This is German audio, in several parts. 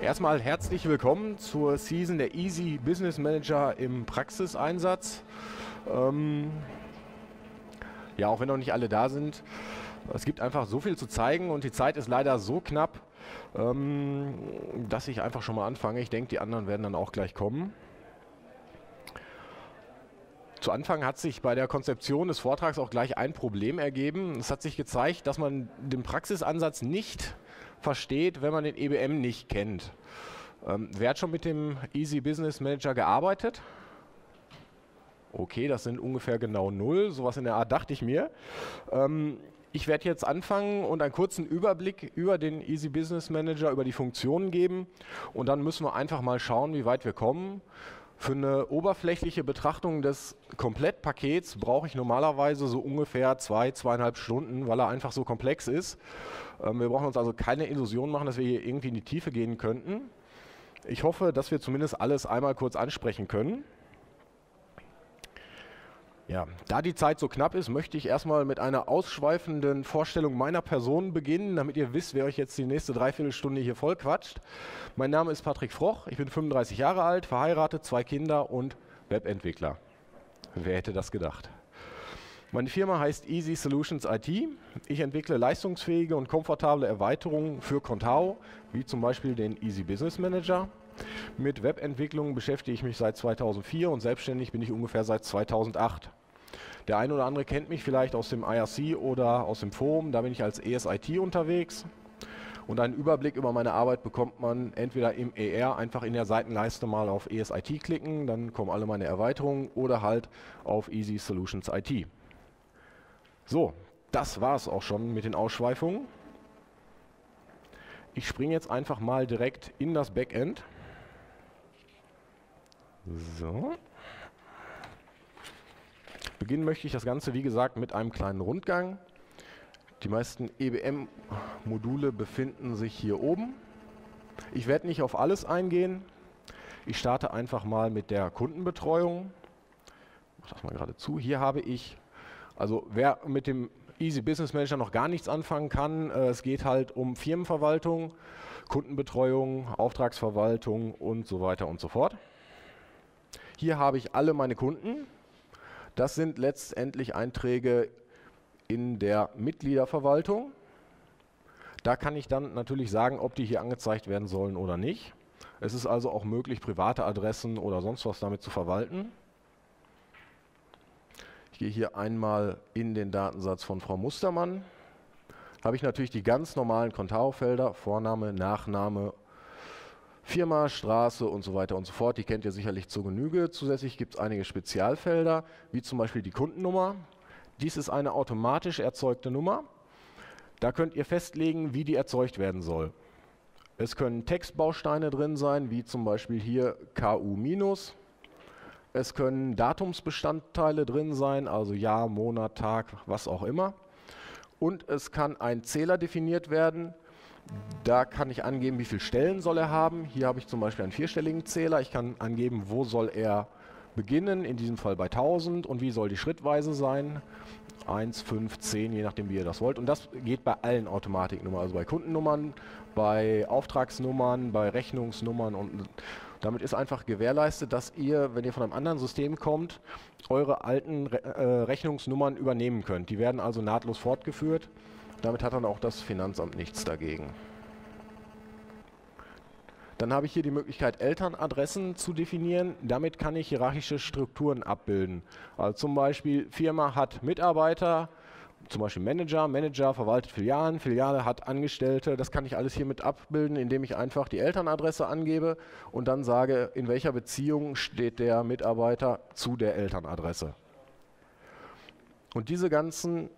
Erstmal herzlich willkommen zur Season der Easy Business Manager im Praxiseinsatz. Ähm ja, auch wenn noch nicht alle da sind. Es gibt einfach so viel zu zeigen und die Zeit ist leider so knapp, ähm, dass ich einfach schon mal anfange. Ich denke, die anderen werden dann auch gleich kommen. Zu Anfang hat sich bei der Konzeption des Vortrags auch gleich ein Problem ergeben. Es hat sich gezeigt, dass man den Praxisansatz nicht versteht, wenn man den EBM nicht kennt. Ähm, wer hat schon mit dem Easy Business Manager gearbeitet? Okay, das sind ungefähr genau null. Sowas in der Art dachte ich mir. Ähm, ich werde jetzt anfangen und einen kurzen Überblick über den Easy Business Manager, über die Funktionen geben. Und dann müssen wir einfach mal schauen, wie weit wir kommen. Für eine oberflächliche Betrachtung des Komplettpakets brauche ich normalerweise so ungefähr zwei, zweieinhalb Stunden, weil er einfach so komplex ist. Ähm, wir brauchen uns also keine Illusion machen, dass wir hier irgendwie in die Tiefe gehen könnten. Ich hoffe, dass wir zumindest alles einmal kurz ansprechen können. Ja, da die Zeit so knapp ist, möchte ich erstmal mit einer ausschweifenden Vorstellung meiner Person beginnen, damit ihr wisst, wer euch jetzt die nächste Dreiviertelstunde hier voll quatscht. Mein Name ist Patrick Froch, ich bin 35 Jahre alt, verheiratet, zwei Kinder und Webentwickler. Wer hätte das gedacht? Meine Firma heißt Easy Solutions IT. Ich entwickle leistungsfähige und komfortable Erweiterungen für Contao, wie zum Beispiel den Easy Business Manager. Mit Webentwicklung beschäftige ich mich seit 2004 und selbstständig bin ich ungefähr seit 2008. Der eine oder andere kennt mich vielleicht aus dem IRC oder aus dem Forum, da bin ich als ESIT unterwegs. Und einen Überblick über meine Arbeit bekommt man entweder im ER, einfach in der Seitenleiste mal auf ESIT klicken, dann kommen alle meine Erweiterungen, oder halt auf Easy Solutions IT. So, das war es auch schon mit den Ausschweifungen. Ich springe jetzt einfach mal direkt in das Backend. So. Beginnen möchte ich das Ganze, wie gesagt, mit einem kleinen Rundgang. Die meisten EBM-Module befinden sich hier oben. Ich werde nicht auf alles eingehen. Ich starte einfach mal mit der Kundenbetreuung. Ich mache das mal gerade zu. Hier habe ich, also wer mit dem Easy Business Manager noch gar nichts anfangen kann, äh, es geht halt um Firmenverwaltung, Kundenbetreuung, Auftragsverwaltung und so weiter und so fort. Hier habe ich alle meine Kunden. Das sind letztendlich Einträge in der Mitgliederverwaltung. Da kann ich dann natürlich sagen, ob die hier angezeigt werden sollen oder nicht. Es ist also auch möglich, private Adressen oder sonst was damit zu verwalten. Ich gehe hier einmal in den Datensatz von Frau Mustermann. Habe ich natürlich die ganz normalen Kontao-Felder, Vorname, Nachname Firma, Straße und so weiter und so fort. Die kennt ihr sicherlich zur Genüge. Zusätzlich gibt es einige Spezialfelder, wie zum Beispiel die Kundennummer. Dies ist eine automatisch erzeugte Nummer. Da könnt ihr festlegen, wie die erzeugt werden soll. Es können Textbausteine drin sein, wie zum Beispiel hier KU-. Es können Datumsbestandteile drin sein, also Jahr, Monat, Tag, was auch immer. Und es kann ein Zähler definiert werden, da kann ich angeben, wie viele Stellen soll er haben. Hier habe ich zum Beispiel einen vierstelligen Zähler. Ich kann angeben, wo soll er beginnen, in diesem Fall bei 1000 und wie soll die Schrittweise sein. 1, 5, 10, je nachdem wie ihr das wollt. Und das geht bei allen Automatiknummern, also bei Kundennummern, bei Auftragsnummern, bei Rechnungsnummern und damit ist einfach gewährleistet, dass ihr, wenn ihr von einem anderen System kommt, eure alten Re äh, Rechnungsnummern übernehmen könnt. Die werden also nahtlos fortgeführt. Damit hat dann auch das Finanzamt nichts dagegen. Dann habe ich hier die Möglichkeit, Elternadressen zu definieren. Damit kann ich hierarchische Strukturen abbilden. Also zum Beispiel, Firma hat Mitarbeiter, zum Beispiel Manager, Manager verwaltet Filialen, Filiale hat Angestellte. Das kann ich alles hiermit abbilden, indem ich einfach die Elternadresse angebe und dann sage, in welcher Beziehung steht der Mitarbeiter zu der Elternadresse. Und diese ganzen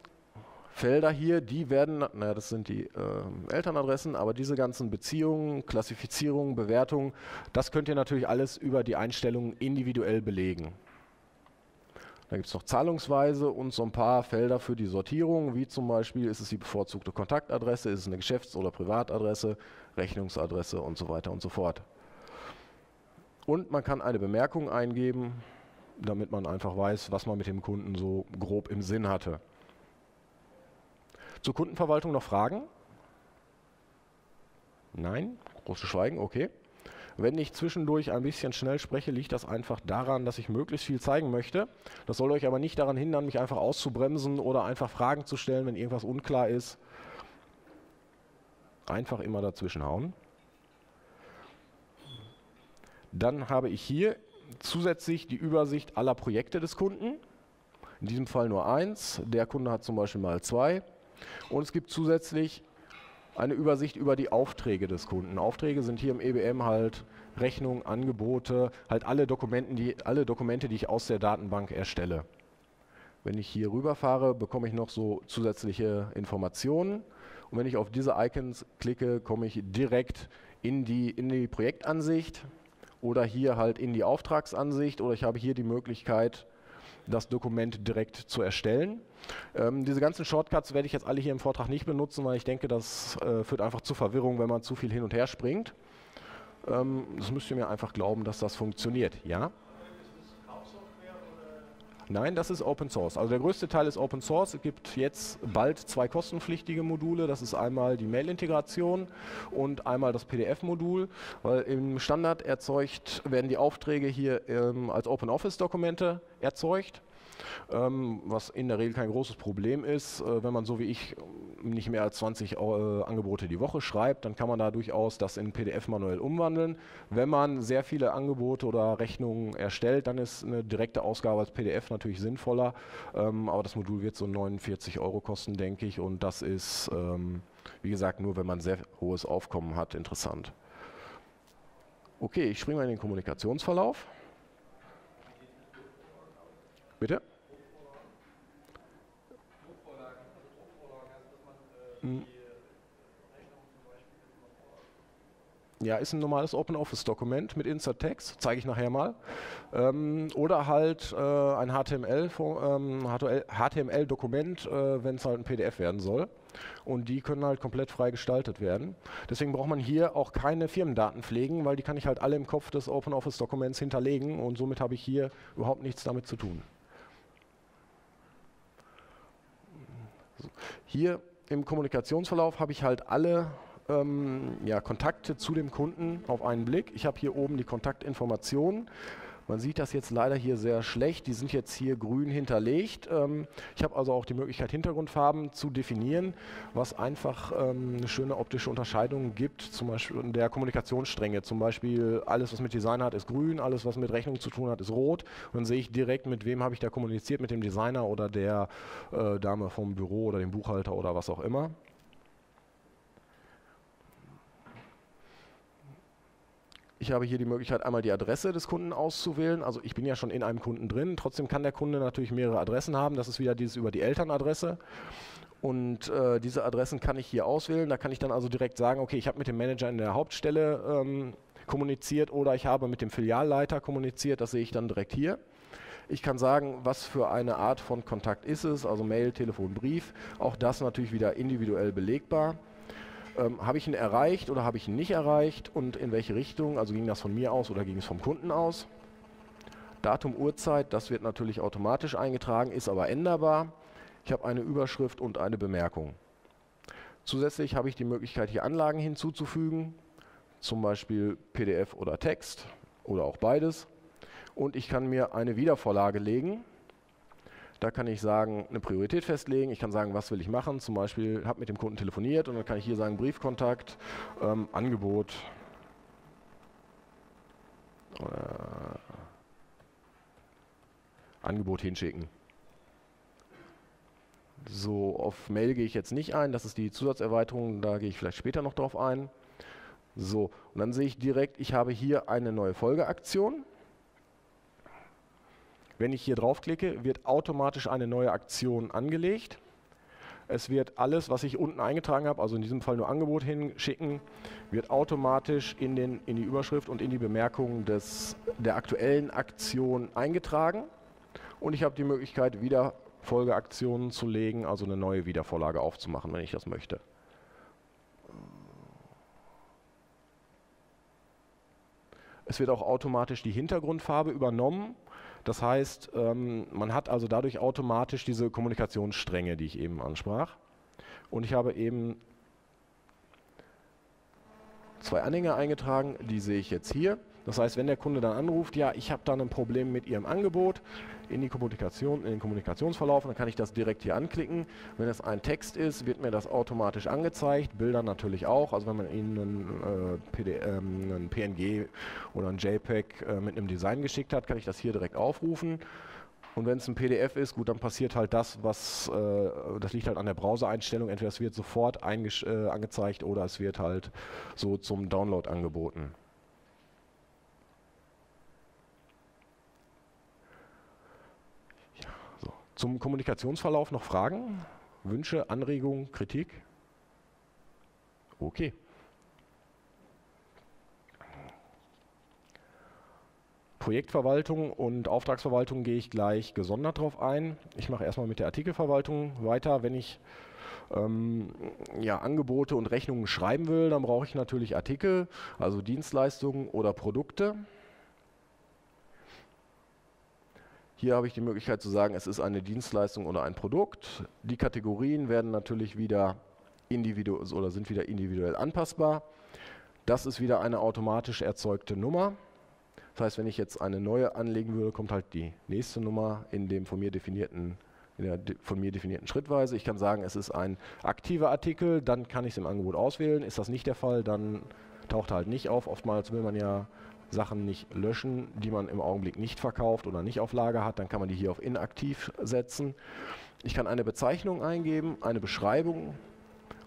Felder hier, die werden, naja, das sind die äh, Elternadressen, aber diese ganzen Beziehungen, Klassifizierungen, Bewertungen, das könnt ihr natürlich alles über die Einstellungen individuell belegen. Da gibt es noch Zahlungsweise und so ein paar Felder für die Sortierung, wie zum Beispiel ist es die bevorzugte Kontaktadresse, ist es eine Geschäfts- oder Privatadresse, Rechnungsadresse und so weiter und so fort. Und man kann eine Bemerkung eingeben, damit man einfach weiß, was man mit dem Kunden so grob im Sinn hatte. Zur Kundenverwaltung noch Fragen? Nein? Großes Schweigen, okay. Wenn ich zwischendurch ein bisschen schnell spreche, liegt das einfach daran, dass ich möglichst viel zeigen möchte. Das soll euch aber nicht daran hindern, mich einfach auszubremsen oder einfach Fragen zu stellen, wenn irgendwas unklar ist. Einfach immer dazwischen hauen. Dann habe ich hier zusätzlich die Übersicht aller Projekte des Kunden. In diesem Fall nur eins. Der Kunde hat zum Beispiel mal zwei. Und es gibt zusätzlich eine Übersicht über die Aufträge des Kunden. Aufträge sind hier im EBM halt Rechnungen, Angebote, halt alle, Dokumenten, die, alle Dokumente, die ich aus der Datenbank erstelle. Wenn ich hier rüberfahre, bekomme ich noch so zusätzliche Informationen. Und wenn ich auf diese Icons klicke, komme ich direkt in die, in die Projektansicht oder hier halt in die Auftragsansicht oder ich habe hier die Möglichkeit, das Dokument direkt zu erstellen. Ähm, diese ganzen Shortcuts werde ich jetzt alle hier im Vortrag nicht benutzen, weil ich denke, das äh, führt einfach zu Verwirrung, wenn man zu viel hin und her springt. Ähm, das müsst ihr mir einfach glauben, dass das funktioniert. Ja? Nein, das ist Open Source. Also der größte Teil ist Open Source. Es gibt jetzt bald zwei kostenpflichtige Module. Das ist einmal die Mail-Integration und einmal das PDF-Modul. Weil im Standard erzeugt werden die Aufträge hier ähm, als Open Office-Dokumente erzeugt ähm, was in der Regel kein großes Problem ist. Äh, wenn man so wie ich nicht mehr als 20 äh, Angebote die Woche schreibt, dann kann man da durchaus das in PDF manuell umwandeln. Wenn man sehr viele Angebote oder Rechnungen erstellt, dann ist eine direkte Ausgabe als PDF natürlich sinnvoller. Ähm, aber das Modul wird so 49 Euro kosten, denke ich. Und das ist, ähm, wie gesagt, nur wenn man sehr hohes Aufkommen hat, interessant. Okay, ich springe mal in den Kommunikationsverlauf. Bitte? Hm. Ja, ist ein normales Open Office Dokument mit Insert Text, zeige ich nachher mal. Ähm, oder halt äh, ein HTML-Dokument, ähm, äh, wenn es halt ein PDF werden soll. Und die können halt komplett frei gestaltet werden. Deswegen braucht man hier auch keine Firmendaten pflegen, weil die kann ich halt alle im Kopf des Open Office Dokuments hinterlegen und somit habe ich hier überhaupt nichts damit zu tun. Hier im Kommunikationsverlauf habe ich halt alle ähm, ja, Kontakte zu dem Kunden auf einen Blick. Ich habe hier oben die Kontaktinformationen. Man sieht das jetzt leider hier sehr schlecht. Die sind jetzt hier grün hinterlegt. Ähm, ich habe also auch die Möglichkeit, Hintergrundfarben zu definieren, was einfach ähm, eine schöne optische Unterscheidung gibt, zum Beispiel der Kommunikationsstränge. Zum Beispiel alles, was mit Design hat, ist grün, alles, was mit Rechnung zu tun hat, ist rot. Und dann sehe ich direkt, mit wem habe ich da kommuniziert, mit dem Designer oder der äh, Dame vom Büro oder dem Buchhalter oder was auch immer. Ich habe hier die Möglichkeit, einmal die Adresse des Kunden auszuwählen. Also ich bin ja schon in einem Kunden drin. Trotzdem kann der Kunde natürlich mehrere Adressen haben. Das ist wieder dieses über die Elternadresse. Und äh, diese Adressen kann ich hier auswählen. Da kann ich dann also direkt sagen, okay, ich habe mit dem Manager in der Hauptstelle ähm, kommuniziert oder ich habe mit dem Filialleiter kommuniziert. Das sehe ich dann direkt hier. Ich kann sagen, was für eine Art von Kontakt ist es, also Mail, Telefon, Brief. Auch das natürlich wieder individuell belegbar ähm, habe ich ihn erreicht oder habe ich ihn nicht erreicht und in welche Richtung, also ging das von mir aus oder ging es vom Kunden aus. Datum, Uhrzeit, das wird natürlich automatisch eingetragen, ist aber änderbar. Ich habe eine Überschrift und eine Bemerkung. Zusätzlich habe ich die Möglichkeit, hier Anlagen hinzuzufügen, zum Beispiel PDF oder Text oder auch beides. Und ich kann mir eine Wiedervorlage legen. Da kann ich sagen, eine Priorität festlegen. Ich kann sagen, was will ich machen. Zum Beispiel, habe mit dem Kunden telefoniert und dann kann ich hier sagen, Briefkontakt, ähm, Angebot. Oder Angebot hinschicken. So, auf Mail gehe ich jetzt nicht ein. Das ist die Zusatzerweiterung. Da gehe ich vielleicht später noch drauf ein. So, und dann sehe ich direkt, ich habe hier eine neue Folgeaktion. Wenn ich hier draufklicke, wird automatisch eine neue Aktion angelegt. Es wird alles, was ich unten eingetragen habe, also in diesem Fall nur Angebot hinschicken, wird automatisch in, den, in die Überschrift und in die Bemerkungen des, der aktuellen Aktion eingetragen. Und ich habe die Möglichkeit, wieder Folgeaktionen zu legen, also eine neue Wiedervorlage aufzumachen, wenn ich das möchte. Es wird auch automatisch die Hintergrundfarbe übernommen das heißt, ähm, man hat also dadurch automatisch diese Kommunikationsstränge, die ich eben ansprach. Und ich habe eben zwei Anhänger eingetragen, die sehe ich jetzt hier. Das heißt, wenn der Kunde dann anruft, ja, ich habe da ein Problem mit Ihrem Angebot, in die Kommunikation, in den Kommunikationsverlauf, dann kann ich das direkt hier anklicken. Wenn es ein Text ist, wird mir das automatisch angezeigt, Bilder natürlich auch. Also wenn man Ihnen einen, äh, PD, ähm, einen PNG oder ein JPEG äh, mit einem Design geschickt hat, kann ich das hier direkt aufrufen. Und wenn es ein PDF ist, gut, dann passiert halt das, was, äh, das liegt halt an der Browser-Einstellung. Entweder es wird sofort äh, angezeigt oder es wird halt so zum Download angeboten. Zum Kommunikationsverlauf noch Fragen, Wünsche, Anregungen, Kritik? Okay. Projektverwaltung und Auftragsverwaltung gehe ich gleich gesondert drauf ein. Ich mache erstmal mit der Artikelverwaltung weiter. Wenn ich ähm, ja, Angebote und Rechnungen schreiben will, dann brauche ich natürlich Artikel, also Dienstleistungen oder Produkte. Hier habe ich die Möglichkeit zu sagen, es ist eine Dienstleistung oder ein Produkt. Die Kategorien werden natürlich wieder individuell oder sind wieder individuell anpassbar. Das ist wieder eine automatisch erzeugte Nummer. Das heißt, wenn ich jetzt eine neue anlegen würde, kommt halt die nächste Nummer in dem von mir definierten in der von mir definierten Schrittweise. Ich kann sagen, es ist ein aktiver Artikel, dann kann ich es im Angebot auswählen. Ist das nicht der Fall, dann taucht er halt nicht auf. Oftmals will man ja Sachen nicht löschen, die man im Augenblick nicht verkauft oder nicht auf Lager hat, dann kann man die hier auf inaktiv setzen. Ich kann eine Bezeichnung eingeben, eine Beschreibung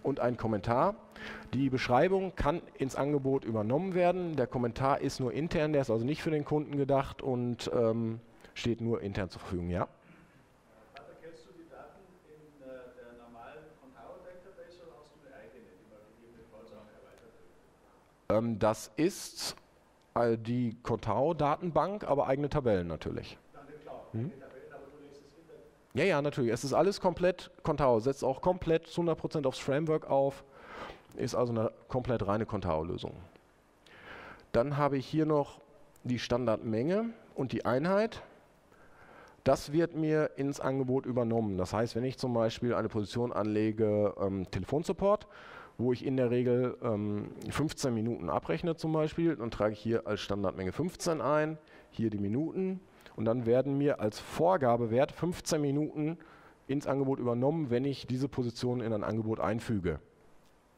und einen Kommentar. Die Beschreibung kann ins Angebot übernommen werden. Der Kommentar ist nur intern, der ist also nicht für den Kunden gedacht und ähm, steht nur intern zur Verfügung. Ja? Ähm, das ist die Contao-Datenbank, aber eigene Tabellen natürlich. Hm? Ja, ja, natürlich. Es ist alles komplett Contao, setzt auch komplett zu 100% aufs Framework auf, ist also eine komplett reine Contao-Lösung. Dann habe ich hier noch die Standardmenge und die Einheit. Das wird mir ins Angebot übernommen. Das heißt, wenn ich zum Beispiel eine Position anlege, ähm, Telefonsupport, wo ich in der Regel ähm, 15 Minuten abrechne zum Beispiel. Dann trage ich hier als Standardmenge 15 ein, hier die Minuten und dann werden mir als Vorgabewert 15 Minuten ins Angebot übernommen, wenn ich diese Position in ein Angebot einfüge.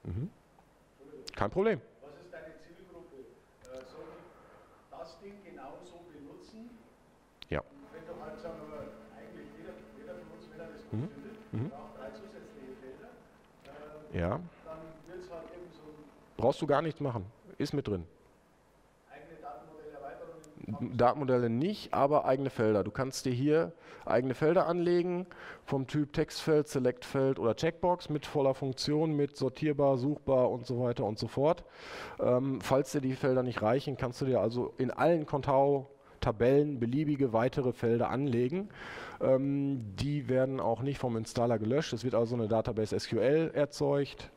Mhm. Kein Problem. Was ist deine Zielgruppe? Äh, soll ich das Ding genauso benutzen? Ja. Wenn du halt sagen wir, eigentlich jeder, jeder von uns, wenn er das gut mhm. findet, mhm. braucht drei zusätzliche Felder. Äh, ja. Brauchst du gar nichts machen. Ist mit drin. Eigene Datenmodelle erweitern? Datenmodelle nicht, aber eigene Felder. Du kannst dir hier eigene Felder anlegen vom Typ Textfeld, Selectfeld oder Checkbox mit voller Funktion, mit sortierbar, suchbar und so weiter und so fort. Ähm, falls dir die Felder nicht reichen, kannst du dir also in allen Contao Tabellen beliebige weitere Felder anlegen. Ähm, die werden auch nicht vom Installer gelöscht. Es wird also eine Database SQL erzeugt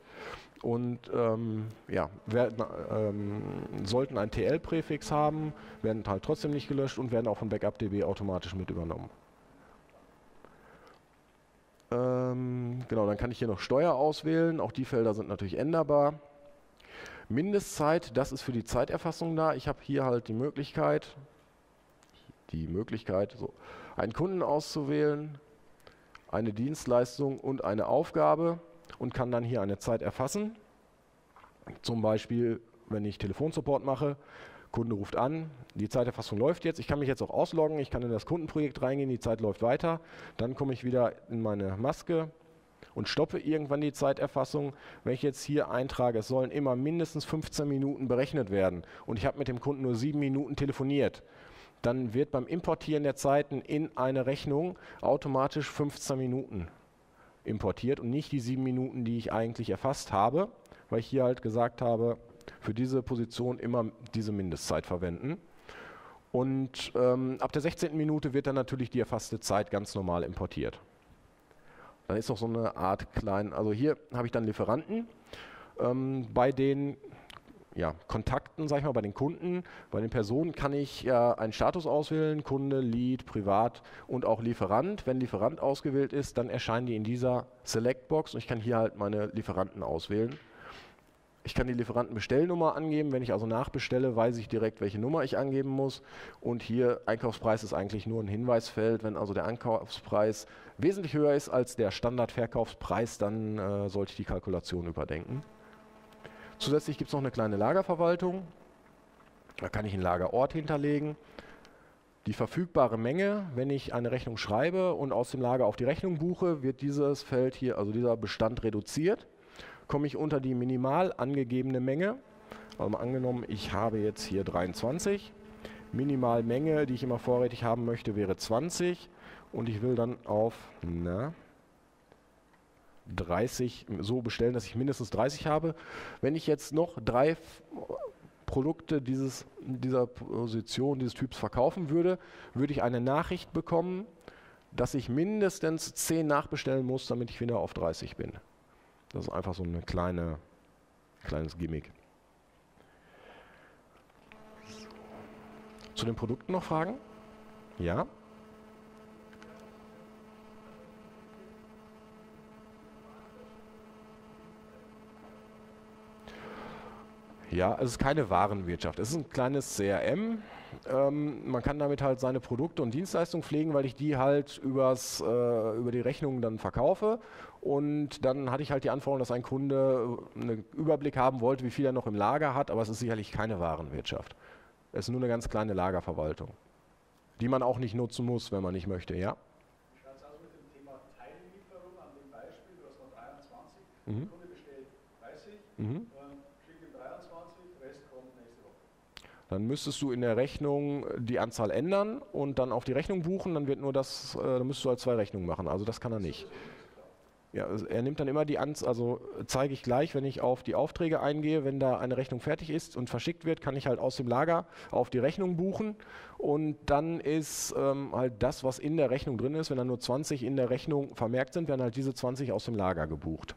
und ähm, ja, werden, ähm, sollten ein TL-Präfix haben, werden halt trotzdem nicht gelöscht und werden auch von BackupDB automatisch mit übernommen. Ähm, genau, dann kann ich hier noch Steuer auswählen. Auch die Felder sind natürlich änderbar. Mindestzeit, das ist für die Zeiterfassung da. Ich habe hier halt die Möglichkeit, die Möglichkeit, so, einen Kunden auszuwählen, eine Dienstleistung und eine Aufgabe und kann dann hier eine Zeit erfassen. Zum Beispiel, wenn ich Telefonsupport mache, Kunde ruft an, die Zeiterfassung läuft jetzt, ich kann mich jetzt auch ausloggen, ich kann in das Kundenprojekt reingehen, die Zeit läuft weiter, dann komme ich wieder in meine Maske und stoppe irgendwann die Zeiterfassung. Wenn ich jetzt hier eintrage, es sollen immer mindestens 15 Minuten berechnet werden und ich habe mit dem Kunden nur sieben Minuten telefoniert, dann wird beim Importieren der Zeiten in eine Rechnung automatisch 15 Minuten importiert und nicht die sieben Minuten, die ich eigentlich erfasst habe, weil ich hier halt gesagt habe, für diese Position immer diese Mindestzeit verwenden. Und ähm, ab der 16. Minute wird dann natürlich die erfasste Zeit ganz normal importiert. Dann ist noch so eine Art kleinen, also hier habe ich dann Lieferanten, ähm, bei denen ja, Kontakten, sag ich mal, bei den Kunden, bei den Personen kann ich ja einen Status auswählen, Kunde, Lead, Privat und auch Lieferant. Wenn Lieferant ausgewählt ist, dann erscheinen die in dieser Select-Box und ich kann hier halt meine Lieferanten auswählen. Ich kann die Lieferantenbestellnummer angeben. Wenn ich also nachbestelle, weiß ich direkt, welche Nummer ich angeben muss. Und hier Einkaufspreis ist eigentlich nur ein Hinweisfeld. Wenn also der Einkaufspreis wesentlich höher ist als der Standardverkaufspreis, dann äh, sollte ich die Kalkulation überdenken. Zusätzlich gibt es noch eine kleine Lagerverwaltung. Da kann ich einen Lagerort hinterlegen. Die verfügbare Menge, wenn ich eine Rechnung schreibe und aus dem Lager auf die Rechnung buche, wird dieses Feld hier, also dieser Bestand reduziert komme ich unter die minimal angegebene Menge. Also angenommen, ich habe jetzt hier 23. Minimalmenge, die ich immer vorrätig haben möchte, wäre 20. Und ich will dann auf na, 30 so bestellen, dass ich mindestens 30 habe. Wenn ich jetzt noch drei Produkte dieses, dieser Position, dieses Typs verkaufen würde, würde ich eine Nachricht bekommen, dass ich mindestens 10 nachbestellen muss, damit ich wieder auf 30 bin. Das ist einfach so ein kleine, kleines Gimmick. Zu den Produkten noch Fragen? Ja? Ja, es ist keine Warenwirtschaft. Es ist ein kleines CRM. Ähm, man kann damit halt seine Produkte und Dienstleistungen pflegen, weil ich die halt übers, äh, über die Rechnungen dann verkaufe. Und dann hatte ich halt die Anforderung, dass ein Kunde äh, einen Überblick haben wollte, wie viel er noch im Lager hat, aber es ist sicherlich keine Warenwirtschaft. Es ist nur eine ganz kleine Lagerverwaltung, die man auch nicht nutzen muss, wenn man nicht möchte, ja? Wie schaut es aus mit dem Thema Teillieferung an dem Beispiel? Du hast noch 23, mhm. der Kunde bestellt 30. Mhm. Dann müsstest du in der Rechnung die Anzahl ändern und dann auf die Rechnung buchen, dann wird nur das, äh, dann müsstest du halt zwei Rechnungen machen. Also das kann er nicht. Ja, also er nimmt dann immer die Anzahl, also zeige ich gleich, wenn ich auf die Aufträge eingehe, wenn da eine Rechnung fertig ist und verschickt wird, kann ich halt aus dem Lager auf die Rechnung buchen und dann ist ähm, halt das, was in der Rechnung drin ist, wenn da nur 20 in der Rechnung vermerkt sind, werden halt diese 20 aus dem Lager gebucht.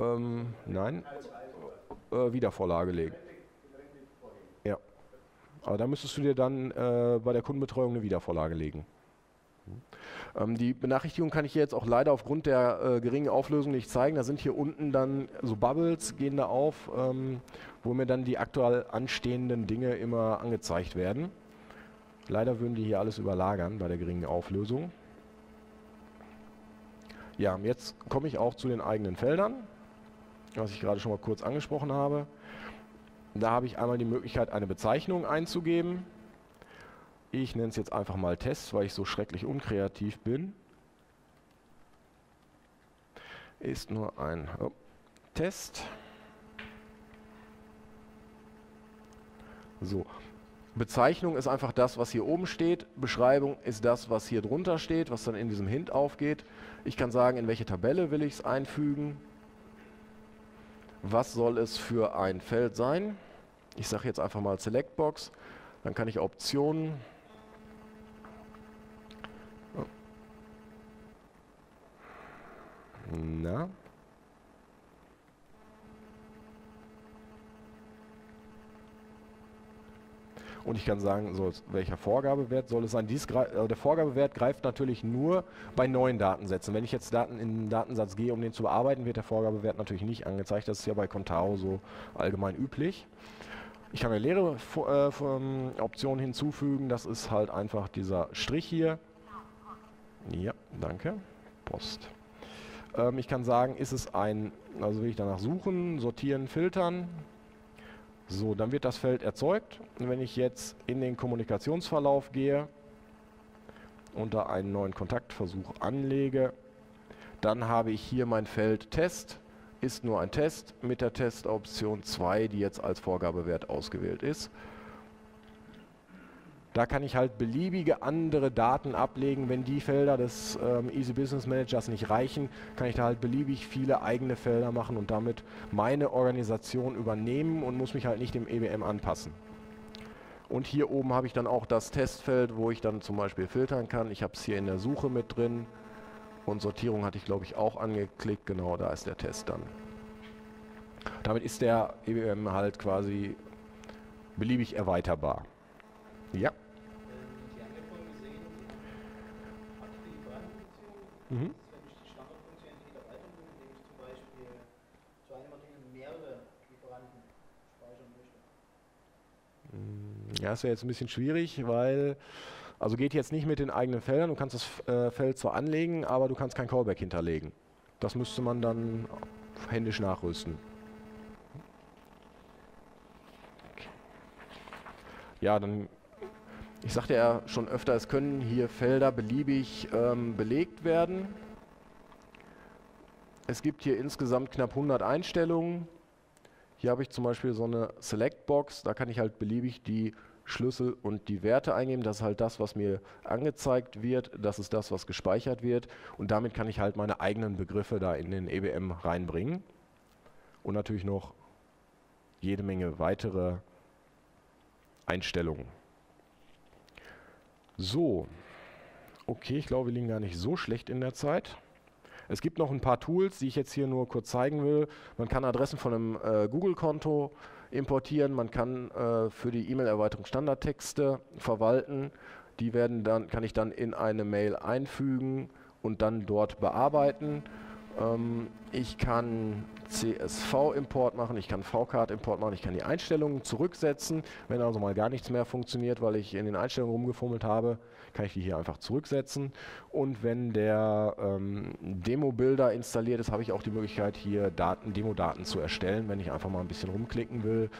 Ähm, nein. Äh, Wiedervorlage legen. Ja. Aber da müsstest du dir dann äh, bei der Kundenbetreuung eine Wiedervorlage legen. Ähm, die Benachrichtigung kann ich jetzt auch leider aufgrund der äh, geringen Auflösung nicht zeigen. Da sind hier unten dann so Bubbles, gehen da auf, ähm, wo mir dann die aktuell anstehenden Dinge immer angezeigt werden. Leider würden die hier alles überlagern bei der geringen Auflösung. Ja, jetzt komme ich auch zu den eigenen Feldern was ich gerade schon mal kurz angesprochen habe. Da habe ich einmal die Möglichkeit, eine Bezeichnung einzugeben. Ich nenne es jetzt einfach mal Test, weil ich so schrecklich unkreativ bin. Ist nur ein oh, Test. So, Bezeichnung ist einfach das, was hier oben steht. Beschreibung ist das, was hier drunter steht, was dann in diesem Hint aufgeht. Ich kann sagen, in welche Tabelle will ich es einfügen. Was soll es für ein Feld sein? Ich sage jetzt einfach mal Select Box. Dann kann ich Optionen Na? Und ich kann sagen, so, welcher Vorgabewert soll es sein. Dies, äh, der Vorgabewert greift natürlich nur bei neuen Datensätzen. Wenn ich jetzt Daten in den Datensatz gehe, um den zu bearbeiten, wird der Vorgabewert natürlich nicht angezeigt. Das ist ja bei Contao so allgemein üblich. Ich kann eine leere äh, Option hinzufügen. Das ist halt einfach dieser Strich hier. Ja, danke. Post. Ähm, ich kann sagen, ist es ein, also will ich danach suchen, sortieren, filtern. So, dann wird das Feld erzeugt. Wenn ich jetzt in den Kommunikationsverlauf gehe und da einen neuen Kontaktversuch anlege, dann habe ich hier mein Feld Test, ist nur ein Test mit der Testoption 2, die jetzt als Vorgabewert ausgewählt ist. Da kann ich halt beliebige andere Daten ablegen. Wenn die Felder des ähm, Easy Business Managers nicht reichen, kann ich da halt beliebig viele eigene Felder machen und damit meine Organisation übernehmen und muss mich halt nicht dem EBM anpassen. Und hier oben habe ich dann auch das Testfeld, wo ich dann zum Beispiel filtern kann. Ich habe es hier in der Suche mit drin. Und Sortierung hatte ich, glaube ich, auch angeklickt. Genau, da ist der Test dann. Damit ist der EBM halt quasi beliebig erweiterbar. Ja. Mhm. Mm, ja, ist ja jetzt ein bisschen schwierig, weil, also geht jetzt nicht mit den eigenen Feldern, du kannst das äh, Feld zwar anlegen, aber du kannst kein Callback hinterlegen. Das müsste man dann händisch nachrüsten. Ja, dann ich sagte ja schon öfter, es können hier Felder beliebig ähm, belegt werden. Es gibt hier insgesamt knapp 100 Einstellungen. Hier habe ich zum Beispiel so eine Select-Box, da kann ich halt beliebig die Schlüssel und die Werte eingeben. Das ist halt das, was mir angezeigt wird. Das ist das, was gespeichert wird. Und damit kann ich halt meine eigenen Begriffe da in den EBM reinbringen. Und natürlich noch jede Menge weitere Einstellungen. So, okay, ich glaube, wir liegen gar nicht so schlecht in der Zeit. Es gibt noch ein paar Tools, die ich jetzt hier nur kurz zeigen will. Man kann Adressen von einem äh, Google-Konto importieren, man kann äh, für die E-Mail-Erweiterung Standardtexte verwalten. Die werden dann, kann ich dann in eine Mail einfügen und dann dort bearbeiten. Ähm, ich kann CSV-Import machen, ich kann VCard-Import machen, ich kann die Einstellungen zurücksetzen. Wenn also mal gar nichts mehr funktioniert, weil ich in den Einstellungen rumgefummelt habe, kann ich die hier einfach zurücksetzen. Und wenn der ähm, Demo-Builder installiert ist, habe ich auch die Möglichkeit, hier Daten, Demo-Daten zu erstellen, wenn ich einfach mal ein bisschen rumklicken will.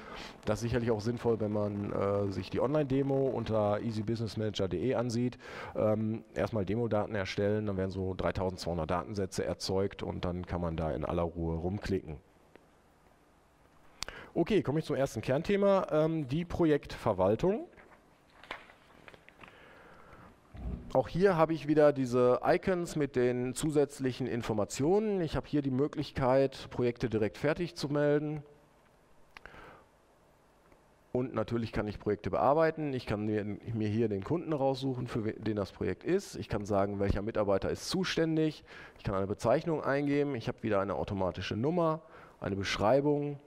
Das ist sicherlich auch sinnvoll, wenn man äh, sich die Online-Demo unter easybusinessmanager.de ansieht. Ähm, erstmal Demo-Daten erstellen, dann werden so 3200 Datensätze erzeugt und dann kann man da in aller Ruhe rumklicken. Okay, komme ich zum ersten Kernthema, ähm, die Projektverwaltung. Auch hier habe ich wieder diese Icons mit den zusätzlichen Informationen. Ich habe hier die Möglichkeit, Projekte direkt fertig zu melden. Und natürlich kann ich Projekte bearbeiten. Ich kann mir, hier den Kunden raussuchen, für den das Projekt ist. Ich kann sagen, welcher Mitarbeiter ist zuständig. Ich kann eine Bezeichnung eingeben. Ich habe wieder eine automatische Nummer, eine Beschreibung,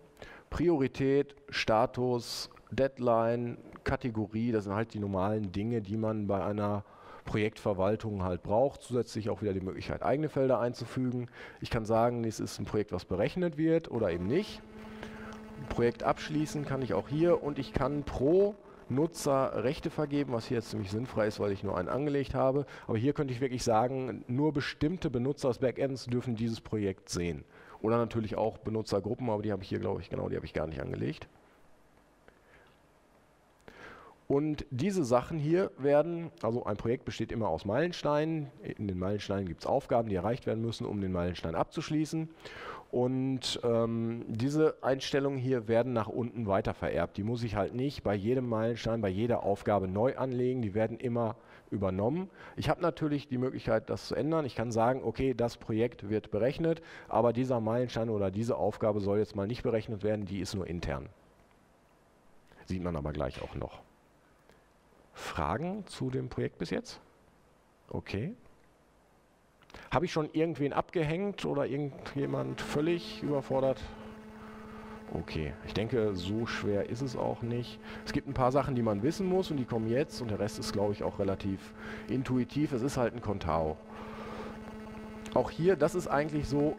Priorität, Status, Deadline, Kategorie. Das sind halt die normalen Dinge, die man bei einer Projektverwaltung halt braucht. Zusätzlich auch wieder die Möglichkeit, eigene Felder einzufügen. Ich kann sagen, es ist ein Projekt, was berechnet wird oder eben nicht. Projekt abschließen kann ich auch hier und ich kann pro Nutzer Rechte vergeben, was hier jetzt ziemlich sinnfrei ist, weil ich nur einen angelegt habe. Aber hier könnte ich wirklich sagen, nur bestimmte Benutzer des Backends dürfen dieses Projekt sehen. Oder natürlich auch Benutzergruppen, aber die habe ich hier, glaube ich, genau, die habe ich gar nicht angelegt. Und diese Sachen hier werden, also ein Projekt besteht immer aus Meilensteinen. In den Meilensteinen gibt es Aufgaben, die erreicht werden müssen, um den Meilenstein abzuschließen. Und ähm, diese Einstellungen hier werden nach unten weiter vererbt. Die muss ich halt nicht bei jedem Meilenstein, bei jeder Aufgabe neu anlegen. Die werden immer übernommen. Ich habe natürlich die Möglichkeit, das zu ändern. Ich kann sagen, okay, das Projekt wird berechnet, aber dieser Meilenstein oder diese Aufgabe soll jetzt mal nicht berechnet werden, die ist nur intern. Sieht man aber gleich auch noch. Fragen zu dem Projekt bis jetzt? Okay. Habe ich schon irgendwen abgehängt oder irgendjemand völlig überfordert? Okay, ich denke, so schwer ist es auch nicht. Es gibt ein paar Sachen, die man wissen muss und die kommen jetzt und der Rest ist, glaube ich, auch relativ intuitiv. Es ist halt ein Kontao. Auch hier, das ist eigentlich so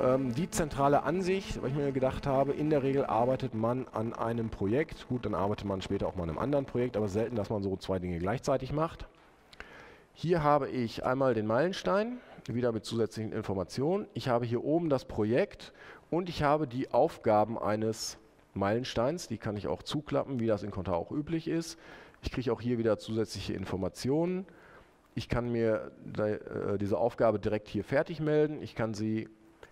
ähm, die zentrale Ansicht, weil ich mir gedacht habe, in der Regel arbeitet man an einem Projekt. Gut, dann arbeitet man später auch mal an einem anderen Projekt, aber selten, dass man so zwei Dinge gleichzeitig macht. Hier habe ich einmal den Meilenstein, wieder mit zusätzlichen Informationen. Ich habe hier oben das Projekt und ich habe die Aufgaben eines Meilensteins. Die kann ich auch zuklappen, wie das in Konta auch üblich ist. Ich kriege auch hier wieder zusätzliche Informationen. Ich kann mir äh, diese Aufgabe direkt hier fertig melden. Ich kann sie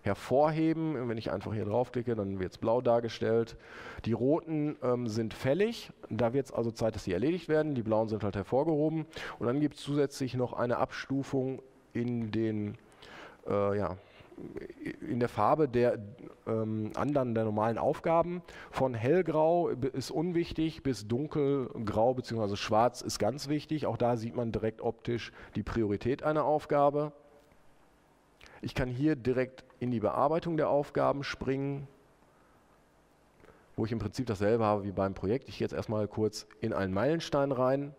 hervorheben. Wenn ich einfach hier draufklicke, dann wird es blau dargestellt. Die roten ähm, sind fällig, da wird es also Zeit, dass sie erledigt werden. Die blauen sind halt hervorgehoben. Und dann gibt es zusätzlich noch eine Abstufung in den äh, ja, in der Farbe der ähm, anderen der normalen Aufgaben. Von hellgrau ist unwichtig bis dunkelgrau bzw. schwarz ist ganz wichtig. Auch da sieht man direkt optisch die Priorität einer Aufgabe. Ich kann hier direkt in die Bearbeitung der Aufgaben springen, wo ich im Prinzip dasselbe habe wie beim Projekt. Ich gehe jetzt erstmal kurz in einen Meilenstein rein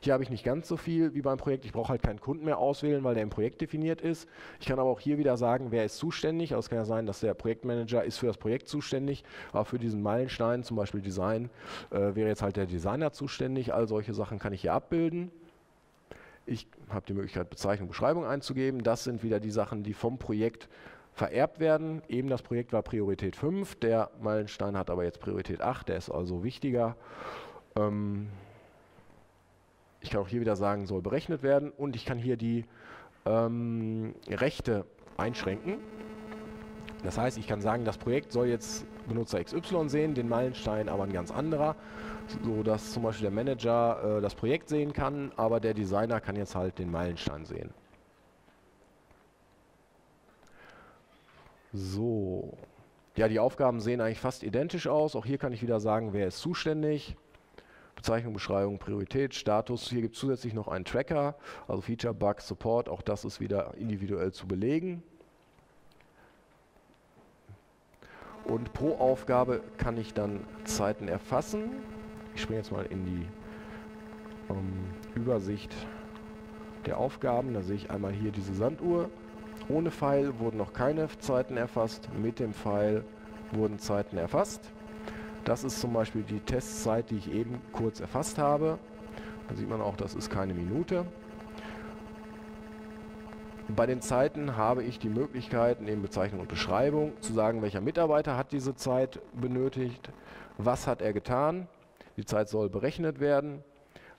Hier habe ich nicht ganz so viel wie beim Projekt. Ich brauche halt keinen Kunden mehr auswählen, weil der im Projekt definiert ist. Ich kann aber auch hier wieder sagen, wer ist zuständig. Also es kann ja sein, dass der Projektmanager ist für das Projekt zuständig, aber für diesen Meilenstein, zum Beispiel Design, äh, wäre jetzt halt der Designer zuständig. All solche Sachen kann ich hier abbilden. Ich habe die Möglichkeit, Bezeichnung, Beschreibung einzugeben. Das sind wieder die Sachen, die vom Projekt vererbt werden. Eben das Projekt war Priorität 5, der Meilenstein hat aber jetzt Priorität 8, der ist also wichtiger. Ähm ich kann auch hier wieder sagen, soll berechnet werden und ich kann hier die ähm, Rechte einschränken. Das heißt, ich kann sagen, das Projekt soll jetzt Benutzer XY sehen, den Meilenstein aber ein ganz anderer, so dass zum Beispiel der Manager äh, das Projekt sehen kann, aber der Designer kann jetzt halt den Meilenstein sehen. So. Ja, die Aufgaben sehen eigentlich fast identisch aus. Auch hier kann ich wieder sagen, wer ist zuständig. Bezeichnung, Beschreibung, Priorität, Status. Hier gibt es zusätzlich noch einen Tracker, also Feature, Bug, Support. Auch das ist wieder individuell zu belegen. Und pro Aufgabe kann ich dann Zeiten erfassen. Ich springe jetzt mal in die ähm, Übersicht der Aufgaben. Da sehe ich einmal hier diese Sanduhr. Ohne Pfeil wurden noch keine Zeiten erfasst, mit dem Pfeil wurden Zeiten erfasst. Das ist zum Beispiel die Testzeit, die ich eben kurz erfasst habe. Da sieht man auch, das ist keine Minute. Bei den Zeiten habe ich die Möglichkeit, neben Bezeichnung und Beschreibung, zu sagen, welcher Mitarbeiter hat diese Zeit benötigt, was hat er getan. Die Zeit soll berechnet werden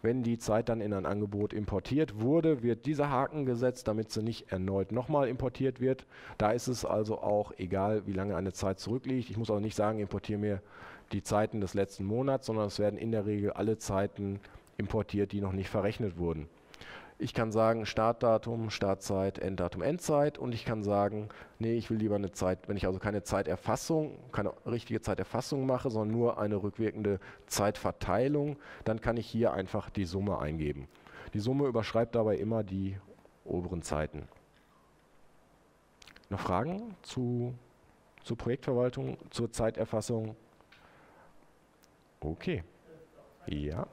wenn die Zeit dann in ein Angebot importiert wurde, wird dieser Haken gesetzt, damit sie nicht erneut nochmal importiert wird. Da ist es also auch egal, wie lange eine Zeit zurückliegt. Ich muss auch nicht sagen, importiere mir die Zeiten des letzten Monats, sondern es werden in der Regel alle Zeiten importiert, die noch nicht verrechnet wurden. Ich kann sagen Startdatum, Startzeit, Enddatum, Endzeit und ich kann sagen, nee, ich will lieber eine Zeit, wenn ich also keine Zeiterfassung, keine richtige Zeiterfassung mache, sondern nur eine rückwirkende Zeitverteilung, dann kann ich hier einfach die Summe eingeben. Die Summe überschreibt dabei immer die oberen Zeiten. Noch Fragen zu, zur Projektverwaltung, zur Zeiterfassung? Okay. Ja.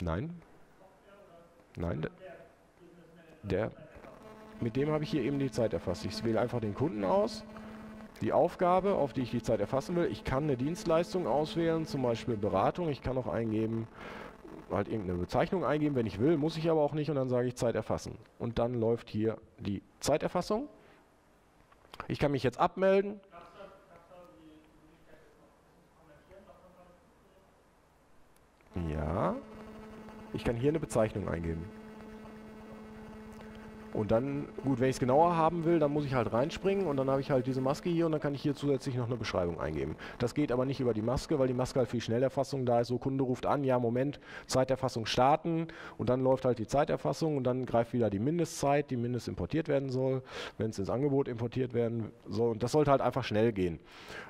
Nein. Nein. Der, mit dem habe ich hier eben die Zeit erfasst. Ich wähle einfach den Kunden aus, die Aufgabe, auf die ich die Zeit erfassen will. Ich kann eine Dienstleistung auswählen, zum Beispiel Beratung. Ich kann auch eingeben, halt irgendeine Bezeichnung eingeben, wenn ich will, muss ich aber auch nicht und dann sage ich Zeit erfassen. Und dann läuft hier die Zeiterfassung. Ich kann mich jetzt abmelden. Ja. Ich kann hier eine Bezeichnung eingeben. Und dann, gut, wenn ich es genauer haben will, dann muss ich halt reinspringen und dann habe ich halt diese Maske hier und dann kann ich hier zusätzlich noch eine Beschreibung eingeben. Das geht aber nicht über die Maske, weil die Maske halt viel Schnellerfassung da ist. So, Kunde ruft an, ja, Moment, Zeiterfassung starten und dann läuft halt die Zeiterfassung und dann greift wieder die Mindestzeit, die mindest importiert werden soll, wenn es ins Angebot importiert werden soll. Und das sollte halt einfach schnell gehen.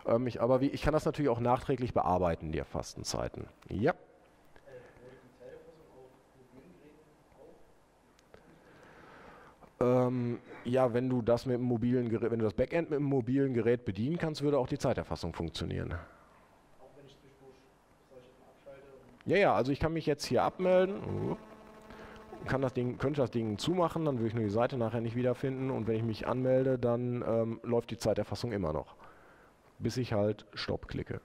Ähm, ich, aber wie, ich kann das natürlich auch nachträglich bearbeiten, die erfassten Zeiten. Ja. Ähm, ja, wenn du das mit dem mobilen Gerät, wenn du das Backend mit dem mobilen Gerät bedienen kannst, würde auch die Zeiterfassung funktionieren. Auch wenn ich zwischendurch abschalte? Ja, ja, also ich kann mich jetzt hier abmelden, kann das Ding, könnte das Ding zumachen, dann würde ich nur die Seite nachher nicht wiederfinden und wenn ich mich anmelde, dann ähm, läuft die Zeiterfassung immer noch, bis ich halt Stopp klicke.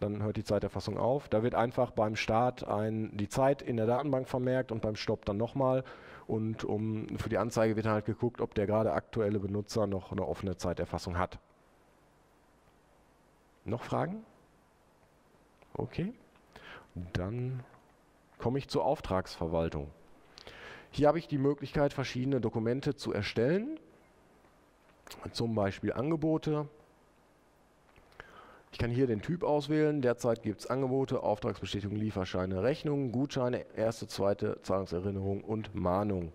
Dann hört die Zeiterfassung auf. Da wird einfach beim Start ein, die Zeit in der Datenbank vermerkt und beim Stopp dann nochmal. Und um, für die Anzeige wird halt geguckt, ob der gerade aktuelle Benutzer noch eine offene Zeiterfassung hat. Noch Fragen? Okay. Dann komme ich zur Auftragsverwaltung. Hier habe ich die Möglichkeit, verschiedene Dokumente zu erstellen. Zum Beispiel Angebote, ich kann hier den Typ auswählen. Derzeit gibt es Angebote, Auftragsbestätigung, Lieferscheine, Rechnungen, Gutscheine, erste, zweite Zahlungserinnerung und Mahnung.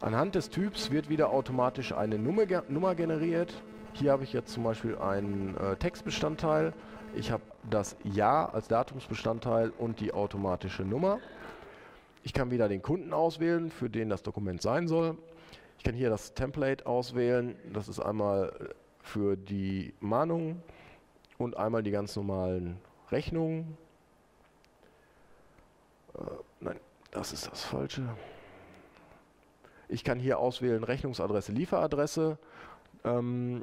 Anhand des Typs wird wieder automatisch eine Nummer, Nummer generiert. Hier habe ich jetzt zum Beispiel einen äh, Textbestandteil. Ich habe das Jahr als Datumsbestandteil und die automatische Nummer. Ich kann wieder den Kunden auswählen, für den das Dokument sein soll. Ich kann hier das Template auswählen. Das ist einmal für die Mahnung und einmal die ganz normalen Rechnung. Äh, nein, das ist das Falsche. Ich kann hier auswählen Rechnungsadresse, Lieferadresse. Ähm,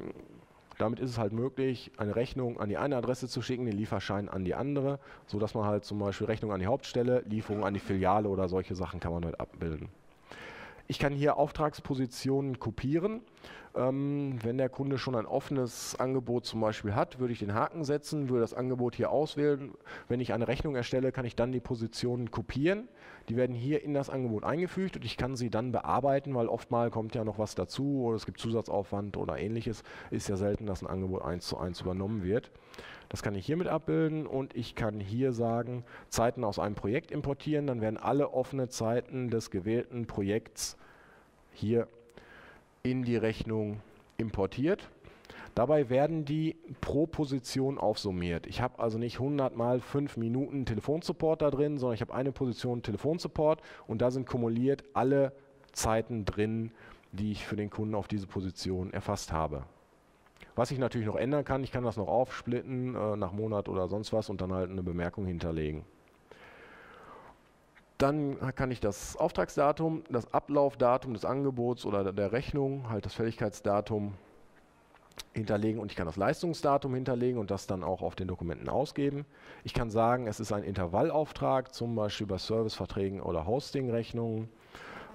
damit ist es halt möglich, eine Rechnung an die eine Adresse zu schicken, den Lieferschein an die andere, sodass man halt zum Beispiel Rechnung an die Hauptstelle, Lieferung an die Filiale oder solche Sachen kann man dort abbilden. Ich kann hier Auftragspositionen kopieren. Ähm, wenn der Kunde schon ein offenes Angebot zum Beispiel hat, würde ich den Haken setzen, würde das Angebot hier auswählen. Wenn ich eine Rechnung erstelle, kann ich dann die Positionen kopieren. Die werden hier in das Angebot eingefügt und ich kann sie dann bearbeiten, weil oftmals kommt ja noch was dazu oder es gibt Zusatzaufwand oder ähnliches. Ist ja selten, dass ein Angebot eins zu eins übernommen wird. Das kann ich hiermit abbilden und ich kann hier sagen, Zeiten aus einem Projekt importieren. Dann werden alle offene Zeiten des gewählten Projekts hier in die Rechnung importiert. Dabei werden die pro Position aufsummiert. Ich habe also nicht 100 mal 5 Minuten Telefonsupport da drin, sondern ich habe eine Position Telefonsupport und da sind kumuliert alle Zeiten drin, die ich für den Kunden auf diese Position erfasst habe. Was ich natürlich noch ändern kann, ich kann das noch aufsplitten äh, nach Monat oder sonst was und dann halt eine Bemerkung hinterlegen. Dann kann ich das Auftragsdatum, das Ablaufdatum des Angebots oder der Rechnung, halt das Fälligkeitsdatum hinterlegen und ich kann das Leistungsdatum hinterlegen und das dann auch auf den Dokumenten ausgeben. Ich kann sagen, es ist ein Intervallauftrag, zum Beispiel bei Serviceverträgen oder Hostingrechnungen.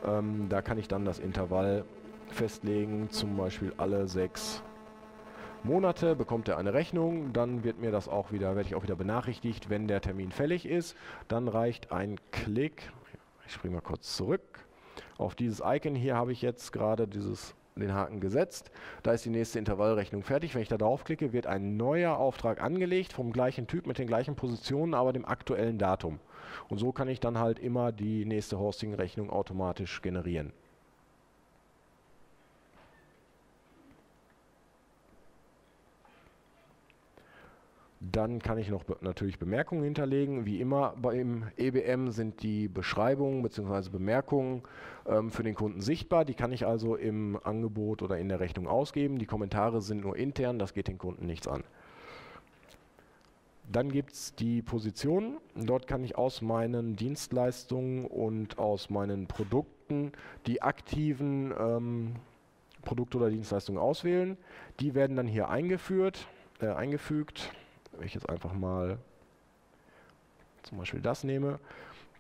Ähm, da kann ich dann das Intervall festlegen, zum Beispiel alle sechs Monate bekommt er eine Rechnung, dann wird mir das auch wieder, werde ich auch wieder benachrichtigt, wenn der Termin fällig ist. Dann reicht ein Klick, ich springe mal kurz zurück, auf dieses Icon hier habe ich jetzt gerade dieses den Haken gesetzt. Da ist die nächste Intervallrechnung fertig. Wenn ich da draufklicke, wird ein neuer Auftrag angelegt vom gleichen Typ mit den gleichen Positionen, aber dem aktuellen Datum. Und so kann ich dann halt immer die nächste Hosting-Rechnung automatisch generieren. Dann kann ich noch natürlich Bemerkungen hinterlegen. Wie immer beim EBM sind die Beschreibungen bzw. Bemerkungen ähm, für den Kunden sichtbar. Die kann ich also im Angebot oder in der Rechnung ausgeben. Die Kommentare sind nur intern, das geht den Kunden nichts an. Dann gibt es die Positionen. Dort kann ich aus meinen Dienstleistungen und aus meinen Produkten die aktiven ähm, Produkte oder Dienstleistungen auswählen. Die werden dann hier eingeführt, äh, eingefügt wenn ich jetzt einfach mal zum Beispiel das nehme,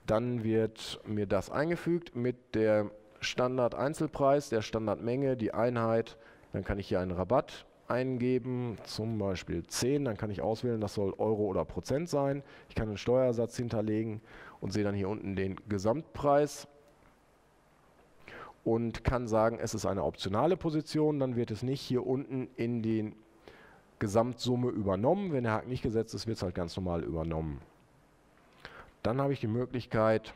dann wird mir das eingefügt mit der Standard-Einzelpreis, der Standardmenge, die Einheit. Dann kann ich hier einen Rabatt eingeben, zum Beispiel 10. Dann kann ich auswählen, das soll Euro oder Prozent sein. Ich kann einen Steuersatz hinterlegen und sehe dann hier unten den Gesamtpreis und kann sagen, es ist eine optionale Position. Dann wird es nicht hier unten in den Gesamtsumme übernommen. Wenn der Haken nicht gesetzt ist, wird es halt ganz normal übernommen. Dann habe ich die Möglichkeit,